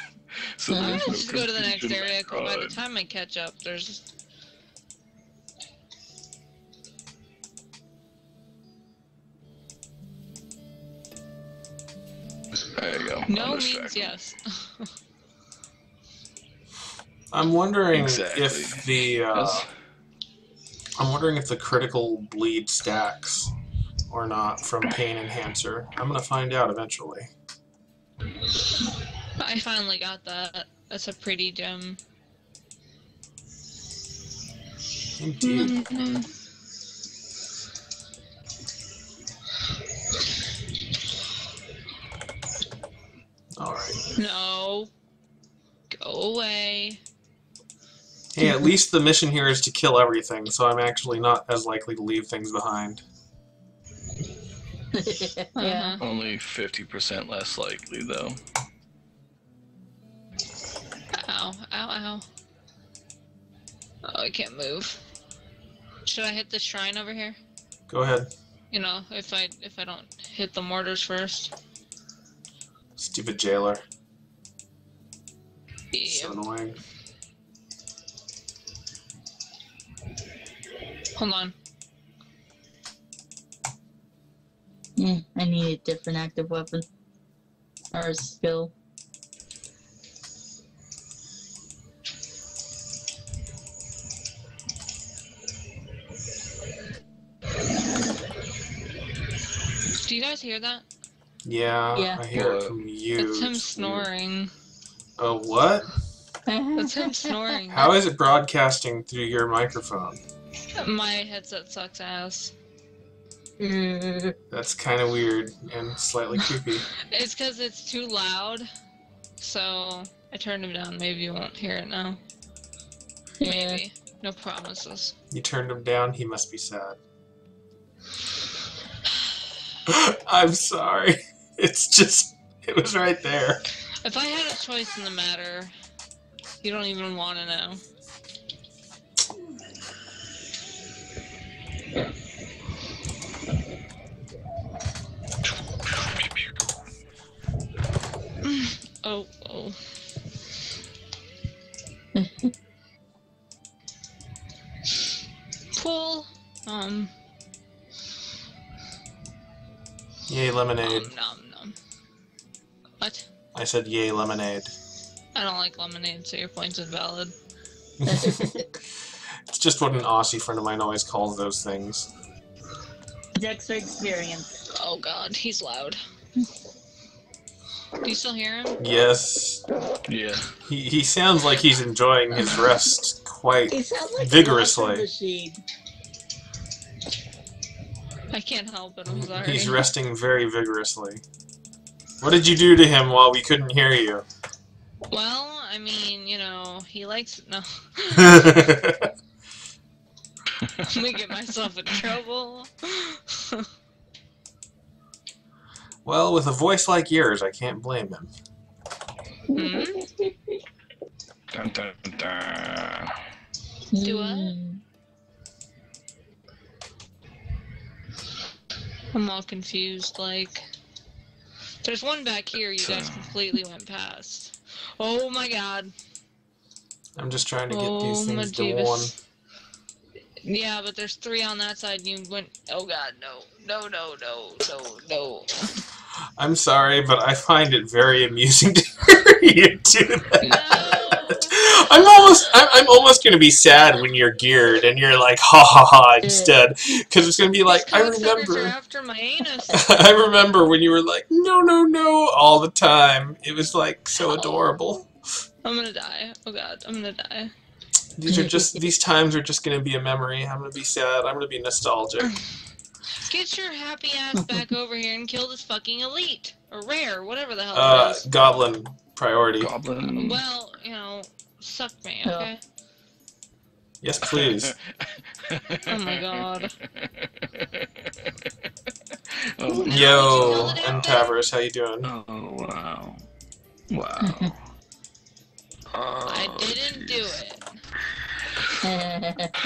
so I'm there's gonna no just go to the next confusion area. later 'cause by the time I catch up, there's. There you go. No I'll means yes. [LAUGHS] I'm wondering Exactly. if the uh, That's- I'm wondering if the critical bleed stacks or not from pain enhancer. I'm gonna find out eventually. I finally got that. That's a pretty gem. Indeed. All right. No. Go away. Hey, at least the mission here is to kill everything, so I'm actually not as likely to leave things behind. [LAUGHS] yeah. [LAUGHS] Only 50% less likely, though. Ow, ow, ow. Oh, I can't move. Should I hit the shrine over here? Go ahead. You know, if I if I don't hit the mortars first. Stupid jailer. Yeah. So annoying. Hold on. Hmm, I need a different active weapon. Or a skill. Do you guys hear that? Yeah, Yeah. I hear it from you. It's him too. snoring. Oh, what? [LAUGHS] That's him snoring. How is it broadcasting through your microphone? My headset sucks ass. Mm, That's kind of weird and slightly creepy. [LAUGHS] It's because it's too loud. So I turned him down. Maybe you won't hear it now. yeah. Maybe. No promises. You turned him down, he must be sad. [SIGHS] I'm sorry. [LAUGHS] It's just, it was right there. If I had a choice in the matter, you don't even want to know. Oh, oh. [LAUGHS] Pool. Um. Yay, lemonade. Um, nom nom. What? I said yay, lemonade. I don't like lemonade, so your point's invalid. [LAUGHS] [LAUGHS] It's just what an Aussie friend of mine always calls those things. Dexter experience. Oh god, he's loud. Do you still hear him? Yes, Yeah. he, he sounds like he's enjoying his rest quite. He sounds like Vigorously. I can't help it, I'm sorry. He's resting very vigorously. What did you do to him while we couldn't hear you? Well, I mean, you know, he likes no. [LAUGHS] [LAUGHS] Let me get myself in trouble. [LAUGHS] well, with a voice like yours, I can't blame him. Hmm? Dun, dun, dun. Do what? Mm. I'm all confused. Like, there's one back here you guys completely went past. Oh my god. I'm just trying to get Oh, these my things to one. Yeah, but there's three on that side, and you went. Oh god, no, no, no, no, no, no. I'm sorry, but I find it very amusing [LAUGHS] to hear you do that. No. I'm almost, I'm, I'm almost gonna be sad when you're geared and you're like, ha ha ha, instead, because it's gonna be like, I These cocksuckers are remember, after my anus. [LAUGHS] I remember when you were like, no, no, no, all the time. It was like so oh. adorable. I'm gonna die. Oh god, I'm gonna die. These are just, these times are just gonna be a memory. I'm gonna be sad. I'm gonna be nostalgic. [LAUGHS] Get your happy ass back over here and kill this fucking elite or rare, whatever the hell Uh, it is. goblin priority. Goblin. Well, you know, suck me, Yeah. okay? Yes, please. [LAUGHS] Oh my god. oh, No. Yo, Did you M kill it? Tavros, how you doing? oh wow. Wow. Oh, [LAUGHS] I didn't do it. [LAUGHS]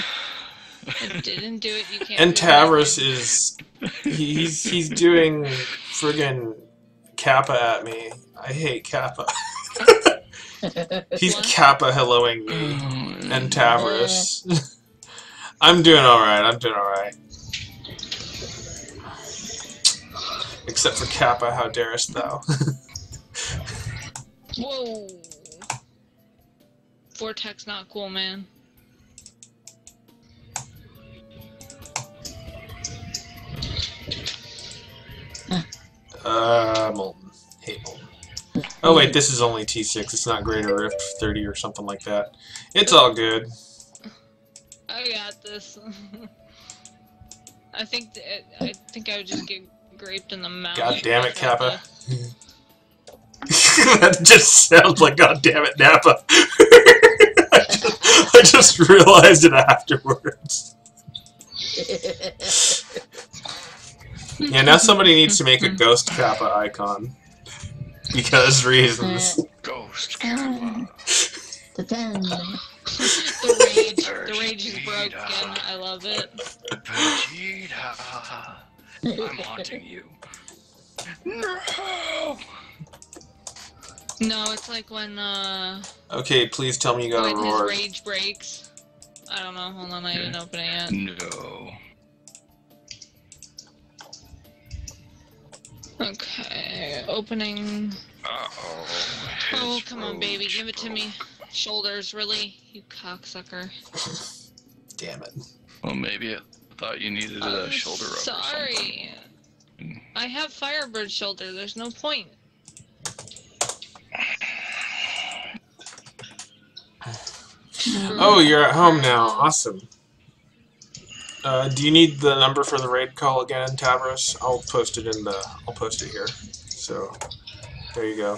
I didn't do it. You can't. And do Tavros is he's he's doing friggin' Kappa at me. I hate Kappa. [LAUGHS] He's Kappa helloing me. Mm. And Tavros. [LAUGHS] I'm doing alright, I'm doing alright. Except for Kappa, how darest thou? [LAUGHS] Whoa. Vortex not cool, man. Uh, Molten. Hate Molten. Oh wait, this is only T6. It's not Greater Rift 30 or something like that. It's all good. I got this. [LAUGHS] I think th- I think I would just get graped in the mouth. God damn it, if Kappa. [LAUGHS] that just sounds like God damn it, Napa. [LAUGHS] I, just, I just realized it afterwards. Yeah, now somebody needs to make a hmm. ghost Kappa icon. Because reasons. Uh, ghost. Um, the ten. [LAUGHS] the rage, the rage is broken. I love it. Vegeta. I'm [LAUGHS] haunting you. No. No, it's like when uh Okay, please tell me you got a roar. when his rage breaks. I don't know. Hold on, I didn't open it yet. No. Okay, opening. Uh oh. Oh, come on, baby, give it to me. Shoulders, really? You cocksucker. Damn it. Well, maybe I thought you needed a I'm shoulder rub or something. Sorry. I have Firebird shoulder. There's no point. Oh, you're at home now. Awesome. Uh, do you need the number for the RaidCall again, Tavros? I'll post it in the. I'll post it here. So, there you go.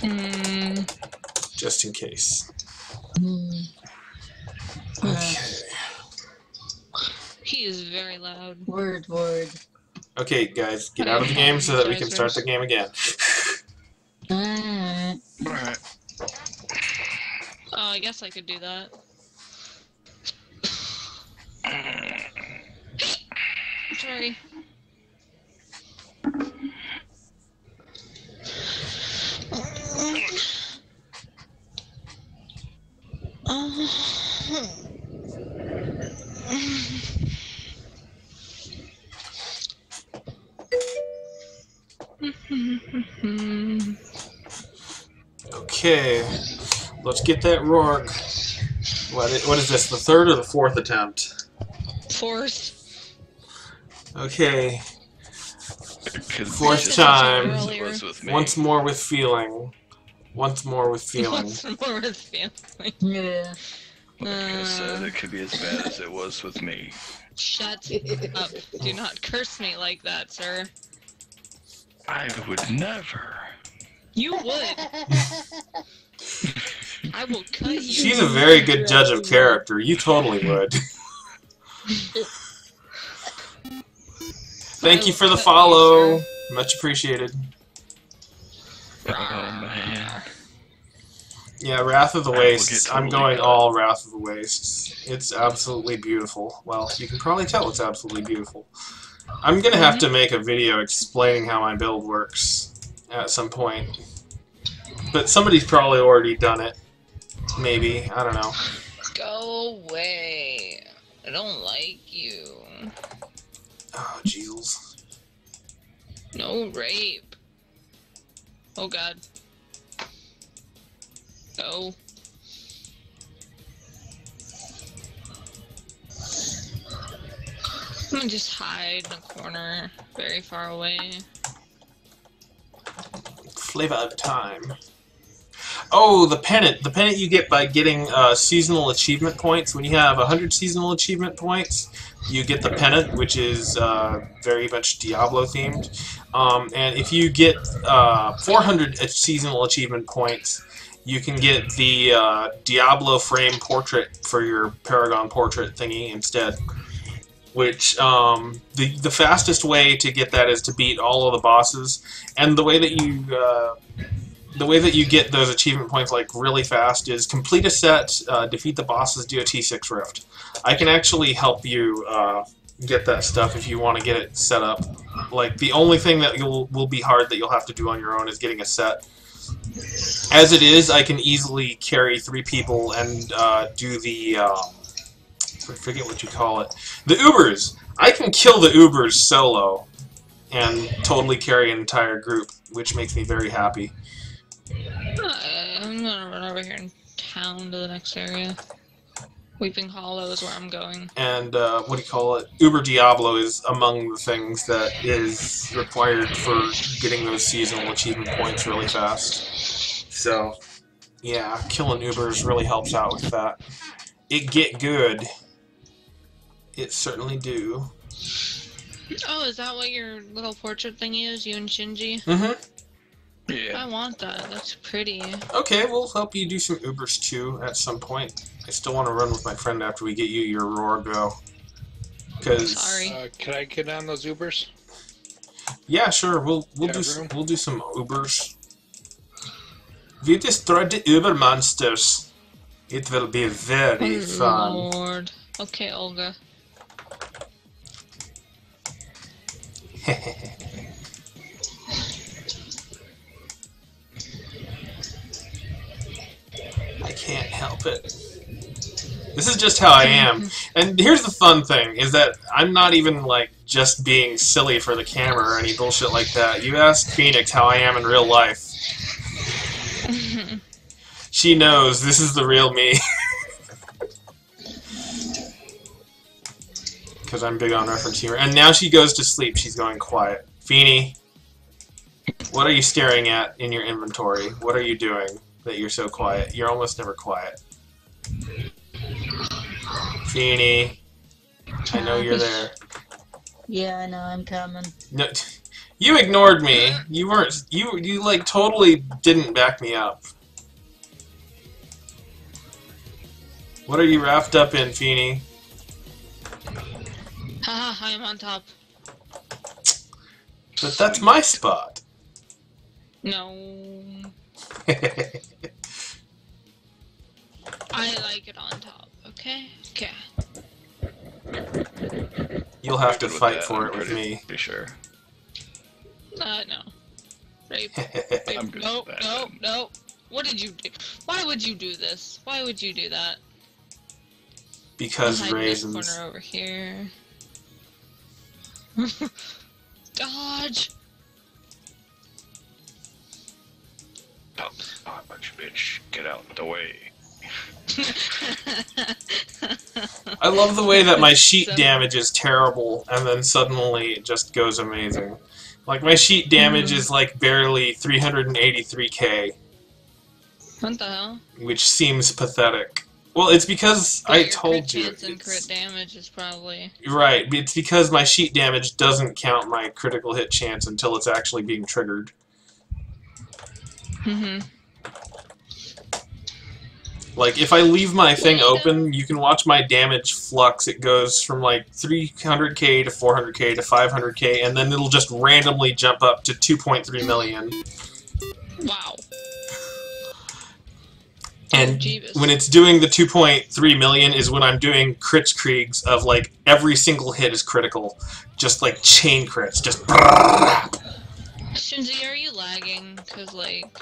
Mm, Just in case. Hmm. Okay. he is very loud. Word, word. Okay, guys, get out of the game so that we can start the game again. Alright. Alright. Oh, I guess I could do that. Sorry. Okay, let's get that Rorg. What is, what is this, the third or the fourth attempt? Fourth. Okay, It could be Fourth time. as it was with me. once more with feeling. Once more with feeling. Once [LAUGHS] more with family. Yeah. Like I said, it could be as bad as it was with me. Shut up. Do not curse me like that, sir. I would never. You would. I will cut you. She's a very good judge of character. You totally would. [LAUGHS] Thank you for the follow. Much appreciated. Oh man. Yeah, Wrath of the I will get Wastes. I'm going cut. all Wrath of the Wastes. It's absolutely beautiful. Well, you can probably tell it's absolutely beautiful. I'm gonna have to mhm. make a video explaining how my build works at some point. But somebody's probably already done it. Maybe. I don't know. Go away. I don't like you. Oh, Jesus. No rape. Oh god. No. I'm gonna just hide in a corner, very far away. Flavor of time. Oh, the pennant. The pennant you get by getting uh, seasonal achievement points. When you have 100 seasonal achievement points, you get the pennant, which is uh, very much Diablo themed. Um, and if you get uh, 400 seasonal achievement points, you can get the uh, Diablo frame portrait for your Paragon portrait thingy instead. Which um, the the fastest way to get that is to beat all of the bosses, and the way that you uh, the way that you get those achievement points like really fast is complete a set, uh, defeat the bosses, do a T6 rift. I can actually help you uh, get that stuff if you want to get it set up. Like the only thing that you'll will be hard that you'll have to do on your own is getting a set. As it is, I can easily carry three people and uh, do the um, I forget what you call it. The Ubers. I can kill the Ubers solo and totally carry an entire group, which makes me very happy. Uh, I'm gonna run over here in town to the next area. Weeping Hollow is where I'm going. and uh, what do you call it? Uber Diablo is among the things that is required for getting those seasonal achievement points really fast. So, yeah, killing Ubers really helps out with that. It get good. It certainly do. Oh, is that what your little portrait thing is, you and Shinji? Mm-hmm. Yeah. I want that. That's pretty. Okay, we'll help you do some Ubers too at some point. I still want to run with my friend after we get you your Rorg. Because Sorry. Uh, can I get on those Ubers? Yeah, sure. We'll we'll Yeah, do s- room. we'll do some Ubers. We destroyed the Uber monsters. It will be very Oh, fun. Lord. Okay, Olga. [LAUGHS] I can't help it. This is just how I mm. am. And here's the fun thing is that I'm not even like just being silly for the camera or any bullshit like that. You ask Phoenix how I am in real life. [LAUGHS] She knows this is the real me. [LAUGHS] Because I'm big on reference humor. And now she goes to sleep. She's going quiet. Feeny, what are you staring at in your inventory? What are you doing that you're so quiet? You're almost never quiet. Feeny, I know you're there. Yeah, I know, I'm coming. No, [LAUGHS] you ignored me. You weren't. You you like totally didn't back me up. What are you wrapped up in, Feeny? Haha, I am on top. But that's my spot. No. [LAUGHS] I like it on top, okay? Okay. You'll have to fight for it with me. Pretty sure. Uh, no. Rape. [LAUGHS] I'm good no, with that. no, no. What did you do? Why would you do this? Why would you do that? because Behind this raisins. corner over here. [LAUGHS] Dodge! Top punch, bitch. Get out the way. I love the way that my [LAUGHS] sheet damage is terrible, and then suddenly it just goes amazing. Like my sheet damage Mhm. is like barely 383k, what the hell? which seems pathetic. Well, it's because But I told you. and crit damage is probably. Right, it's because my sheet damage doesn't count my critical hit chance until it's actually being triggered. hmm Like, if I leave my thing open, you can watch my damage flux. It goes from like 300k to 400k to 500k, and then it'll just randomly jump up to 2.3 million. Wow. And Jeebus. when it's doing the 2.3 million is when I'm doing crits kriegs of like every single hit is critical. Just like chain crits. Just. Shinji, are you lagging? Cause like,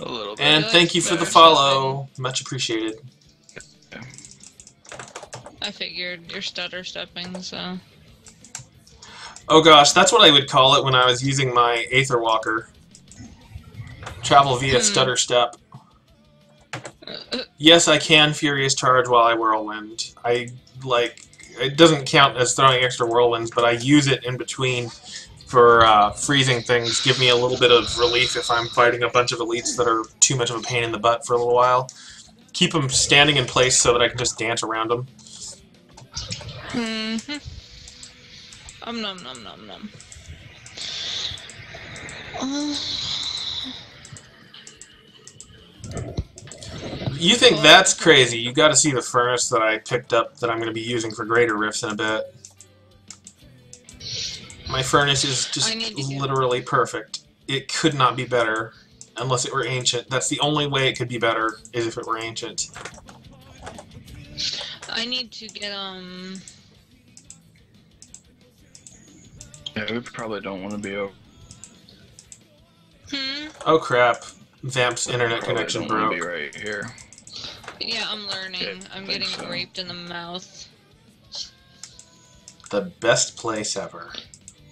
A little bit. And Good. thank you for the Good. follow. Much appreciated. I figured you're stutter stepping, so. Oh gosh, that's what I would call it when I was using my Aether Walker. Travel via Hmm. stutter step. [LAUGHS] Yes, I can Furious Charge while I Whirlwind. I, like, it doesn't count as throwing extra Whirlwinds, but I use it in between for uh, freezing things give me a little bit of relief if I'm fighting a bunch of elites that are too much of a pain in the butt for a little while. Keep them standing in place so that I can just dance around them. Mm-hmm. Um nom nom nom nom. Uh, You think that's crazy? You got to see the furnace that I picked up that I'm going to be using for greater rifts in a bit. My furnace is just I need literally perfect. It could not be better unless it were ancient. That's the only way it could be better is if it were ancient. I need to get um. Yeah, we probably don't want to be over. Hmm. Oh crap! Vamp's internet probably connection broke. Be right here. Yeah, I'm learning. Okay, I'm getting so. raped in the mouth. The best place ever.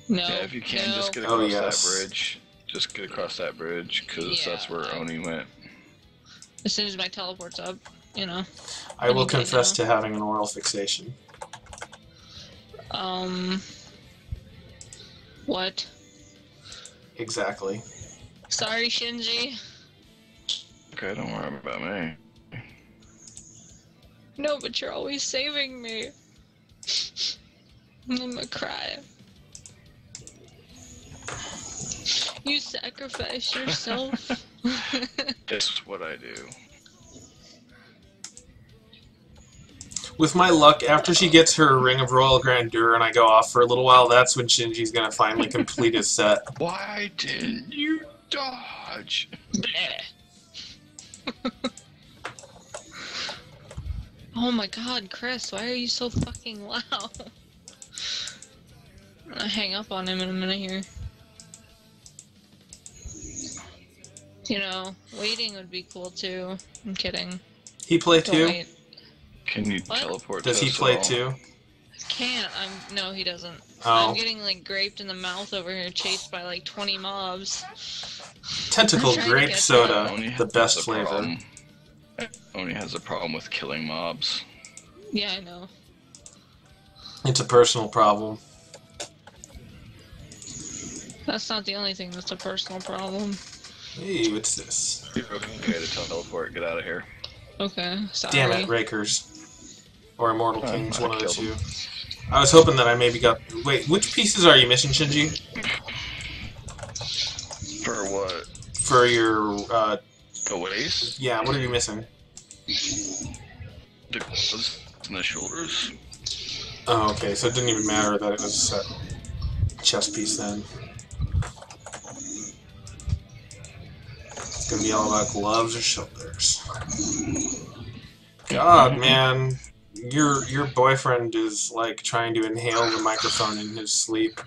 No. yeah, if you can, no. just get Oh, across yes. that bridge. Just get across that bridge, because that's where Yeah. Oni went. As soon as my teleport's up, you know. I will confess to having an oral fixation. Um. What? Exactly. Sorry, Shinji. Okay, don't worry about me. No, but you're always saving me. [LAUGHS] I'm gonna cry. You sacrifice yourself. [LAUGHS] [LAUGHS] It's what I do. With my luck, after she gets her Ring of Royal Grandeur and I go off for a little while, that's when Shinji's gonna finally complete his set. [LAUGHS] Why didn't you dodge? oh my god, Chris, why are you so fucking loud? I'm gonna hang up on him in a minute here. You know, waiting would be cool too. I'm kidding. He play Don't too? wait. Can you What? teleport? Does to he us play all? too? Can't. I'm no, he doesn't. Oh. I'm getting like graped in the mouth over here, chased by like 20 mobs. Tentacle I'm trying to grape get soda, Oni the has best a flavor. problem. Oni has a problem with killing mobs. Yeah, I know. It's a personal problem. That's not the only thing that's a personal problem. Hey, what's this? You're okay to teleport. Get out of here. Okay, sorry. Damn it, Raekor's. Or Immortal Oh, Kings, I one of the two. him. I was hoping that I maybe got. Wait, which pieces are you missing, Shinji? For what? For your. uh... The waist? Yeah, what are you missing? The gloves and the shoulders? Oh, okay, so it didn't even matter that it was a chest piece then. Gonna be all about gloves or shoulders. God, man, your your boyfriend is like trying to inhale the microphone in his sleep.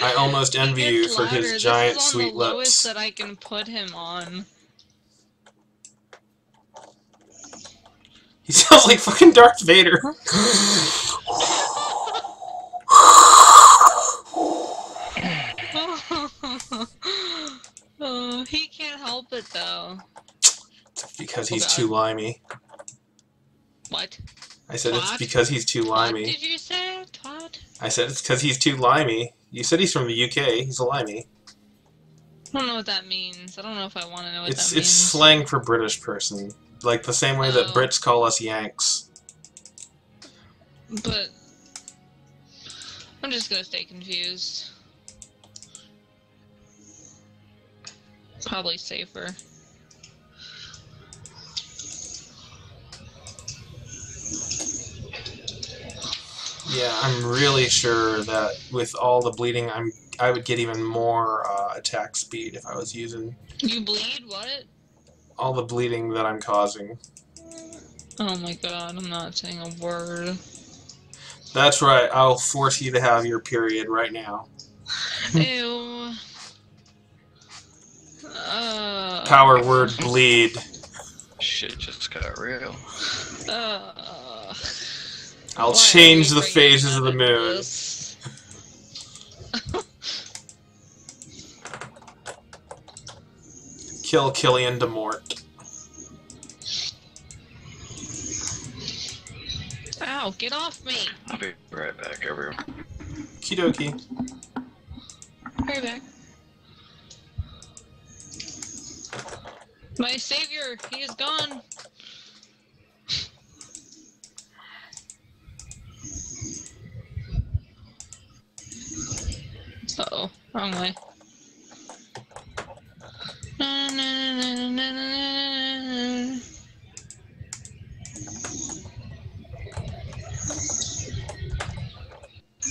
I almost envy you for louder. his This giant is on sweet the lowest lips. that I can put him on. He sounds like fucking Darth Vader. [LAUGHS] oh, he can't help it though. because he's too limey. What? I said it's because he's too What did you say? Todd? I said it's because he's too limey. You said he's from the UK. He's a limey. I don't know what that means. I don't know if I want to know what It's that it's means. slang for British person, like the same way that Oh. Brits call us Yanks. But I'm just gonna stay confused. Probably safer. Yeah, I'm really sure that with all the bleeding, I'm I would get even more uh, attack speed if I was using You bleed? What? all the bleeding that I'm causing. Oh my god, I'm not saying a word. That's right. I'll force you to have your period right now. [LAUGHS] Ew. Uh, Power word bleed. Shit just got real. uh, I'll change the phases of the into moon. Kill Killian de Mort. Ow, get off me! I'll be right back, everyone. Okie dokie. Right back. My savior, he is gone. Uh oh, wrong way. Na, na, na.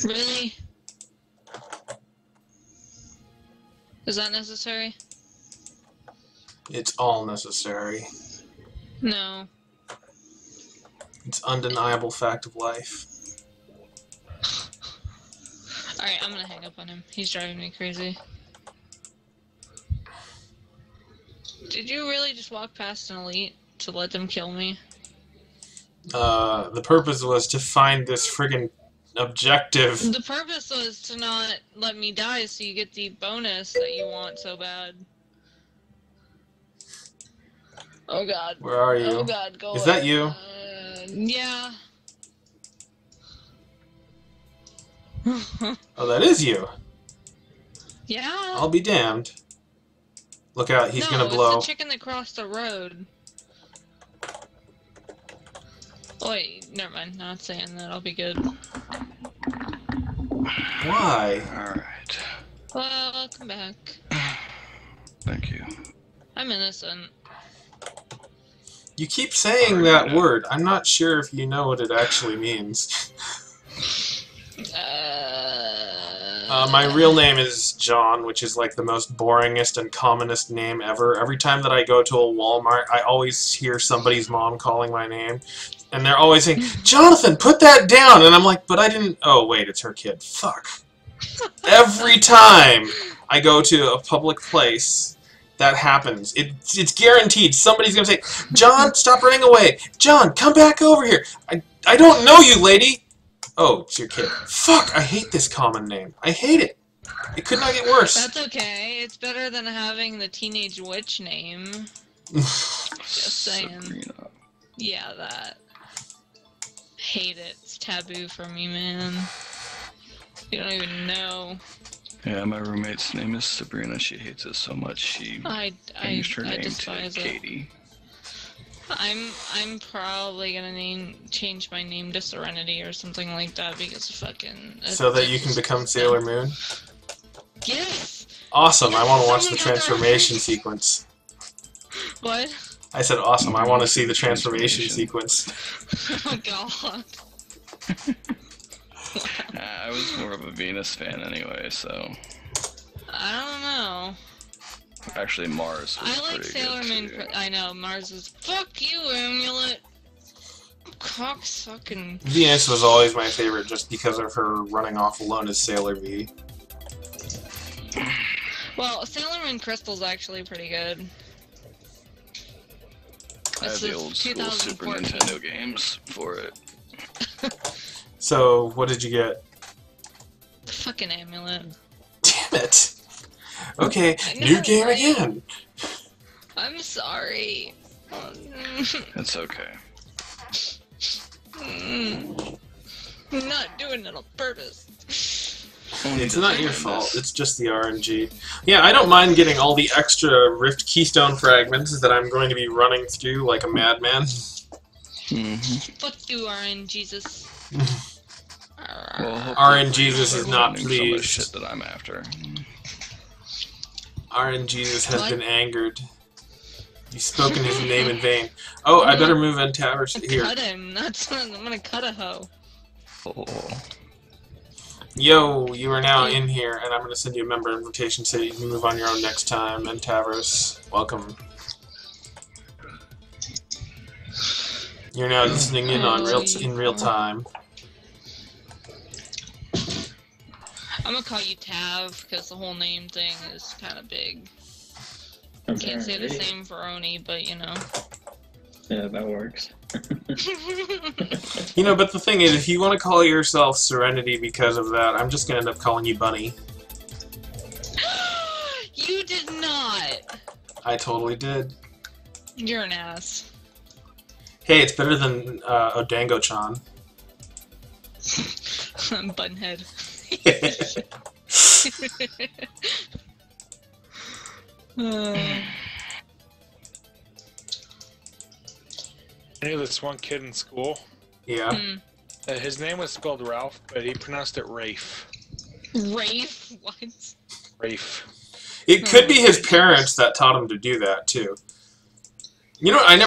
Really? Is that necessary? It's all necessary. No. It's undeniable fact of life. Alright, I'm gonna hang up on him. He's driving me crazy. Did you really just walk past an elite to let them kill me? Uh, the purpose was to find this friggin' objective. The purpose was to not let me die so you get the bonus that you want so bad. Oh god. Where are you? Oh god, go Is away. that you? Uh, yeah. [LAUGHS] Oh, that is you. yeah. I'll be damned. Look out, he's no, gonna blow. It's the chicken that crossed the road. Oh, wait, never mind. Not saying that. I'll be good. Why? Alright. Welcome back. [SIGHS] Thank you. I'm innocent. You keep saying that word. I'm not sure if you know what it actually means. Uh, Uh, my real name is John, which is like the most boringest and commonest name ever. Every time that I go to a Walmart, I always hear somebody's mom calling my name. And they're always saying, [LAUGHS] Jonathan, put that down! And I'm like, but I didn't. Oh, wait, it's her kid. Fuck. [LAUGHS] Every time I go to a public place, that happens. It, it's guaranteed. Somebody's going to say, John, stop running away. John, come back over here. I, I don't know you, lady. Oh, it's your kid. Fuck, I hate this common name. I hate it. It could not get worse. That's okay. It's better than having the teenage witch name. [SIGHS] Just saying. Sabrina. Yeah, that. Hate it. It's taboo for me, man. You don't even know. Yeah, my roommate's name is Sabrina. She hates it so much she I, I, changed her I name to despise it. Katie. I'm I'm probably gonna name change my name to Serenity or something like that because fucking. Uh, so that you can become Sailor Moon? Yes. Awesome, I want to watch the Someone got that transformation right. sequence. What? I said awesome, I want to see the transformation sequence. [LAUGHS] oh god. [LAUGHS] [LAUGHS] Uh, I was more of a Venus fan anyway, so I don't know. actually Mars was I like Sailor good Moon. too. I know Mars is. Fuck you, Amulet. Cox fucking. Venus was always my favorite just because of her running off alone as Sailor V. Well, Sailor Moon Crystal's actually pretty good. I have the old school Super Nintendo games for it. [LAUGHS] So, what did you get? Fucking amulet. Damn it! [LAUGHS] Okay, know, new game right? again! I'm sorry. [LAUGHS] It's okay. Mm. [LAUGHS] I'm not doing it on purpose. It's not your fault, it's just the RNG. Yeah, I don't mind getting all the extra Rift Keystone fragments that I'm going to be running through like a madman. hmm Fuck you, RN Jesus. Well, hopefully RN Jesus is not finding some of the pleased. shit that I'm after. RN Jesus has What? been angered. You've spoken his name in vain. Oh, I better move in towers here. Cut him. That's I'm gonna cut a hoe. Oh, Yo, you are now in here, and I'm going to send you a member invitation so you can move on your own next time. And Tavros, welcome. You're now listening in on real in real time. I'm gonna call you Tav because the whole name thing is kind of big. Can't say the same for Oni, but you know. Yeah, that works. [LAUGHS] You know, but the thing is, if you want to call yourself Serenity because of that, I'm just going to end up calling you Bunny. [GASPS] you did not. I totally did. You're an ass. Hey, it's better than uh, Odango-chan. [LAUGHS] Bunhead. I knew this one kid in school. yeah. hmm. Uh, his name was spelled Ralph, but he pronounced it Rafe. Rafe? What? Rafe. It could be his parents that taught him to do that too. You know, I never.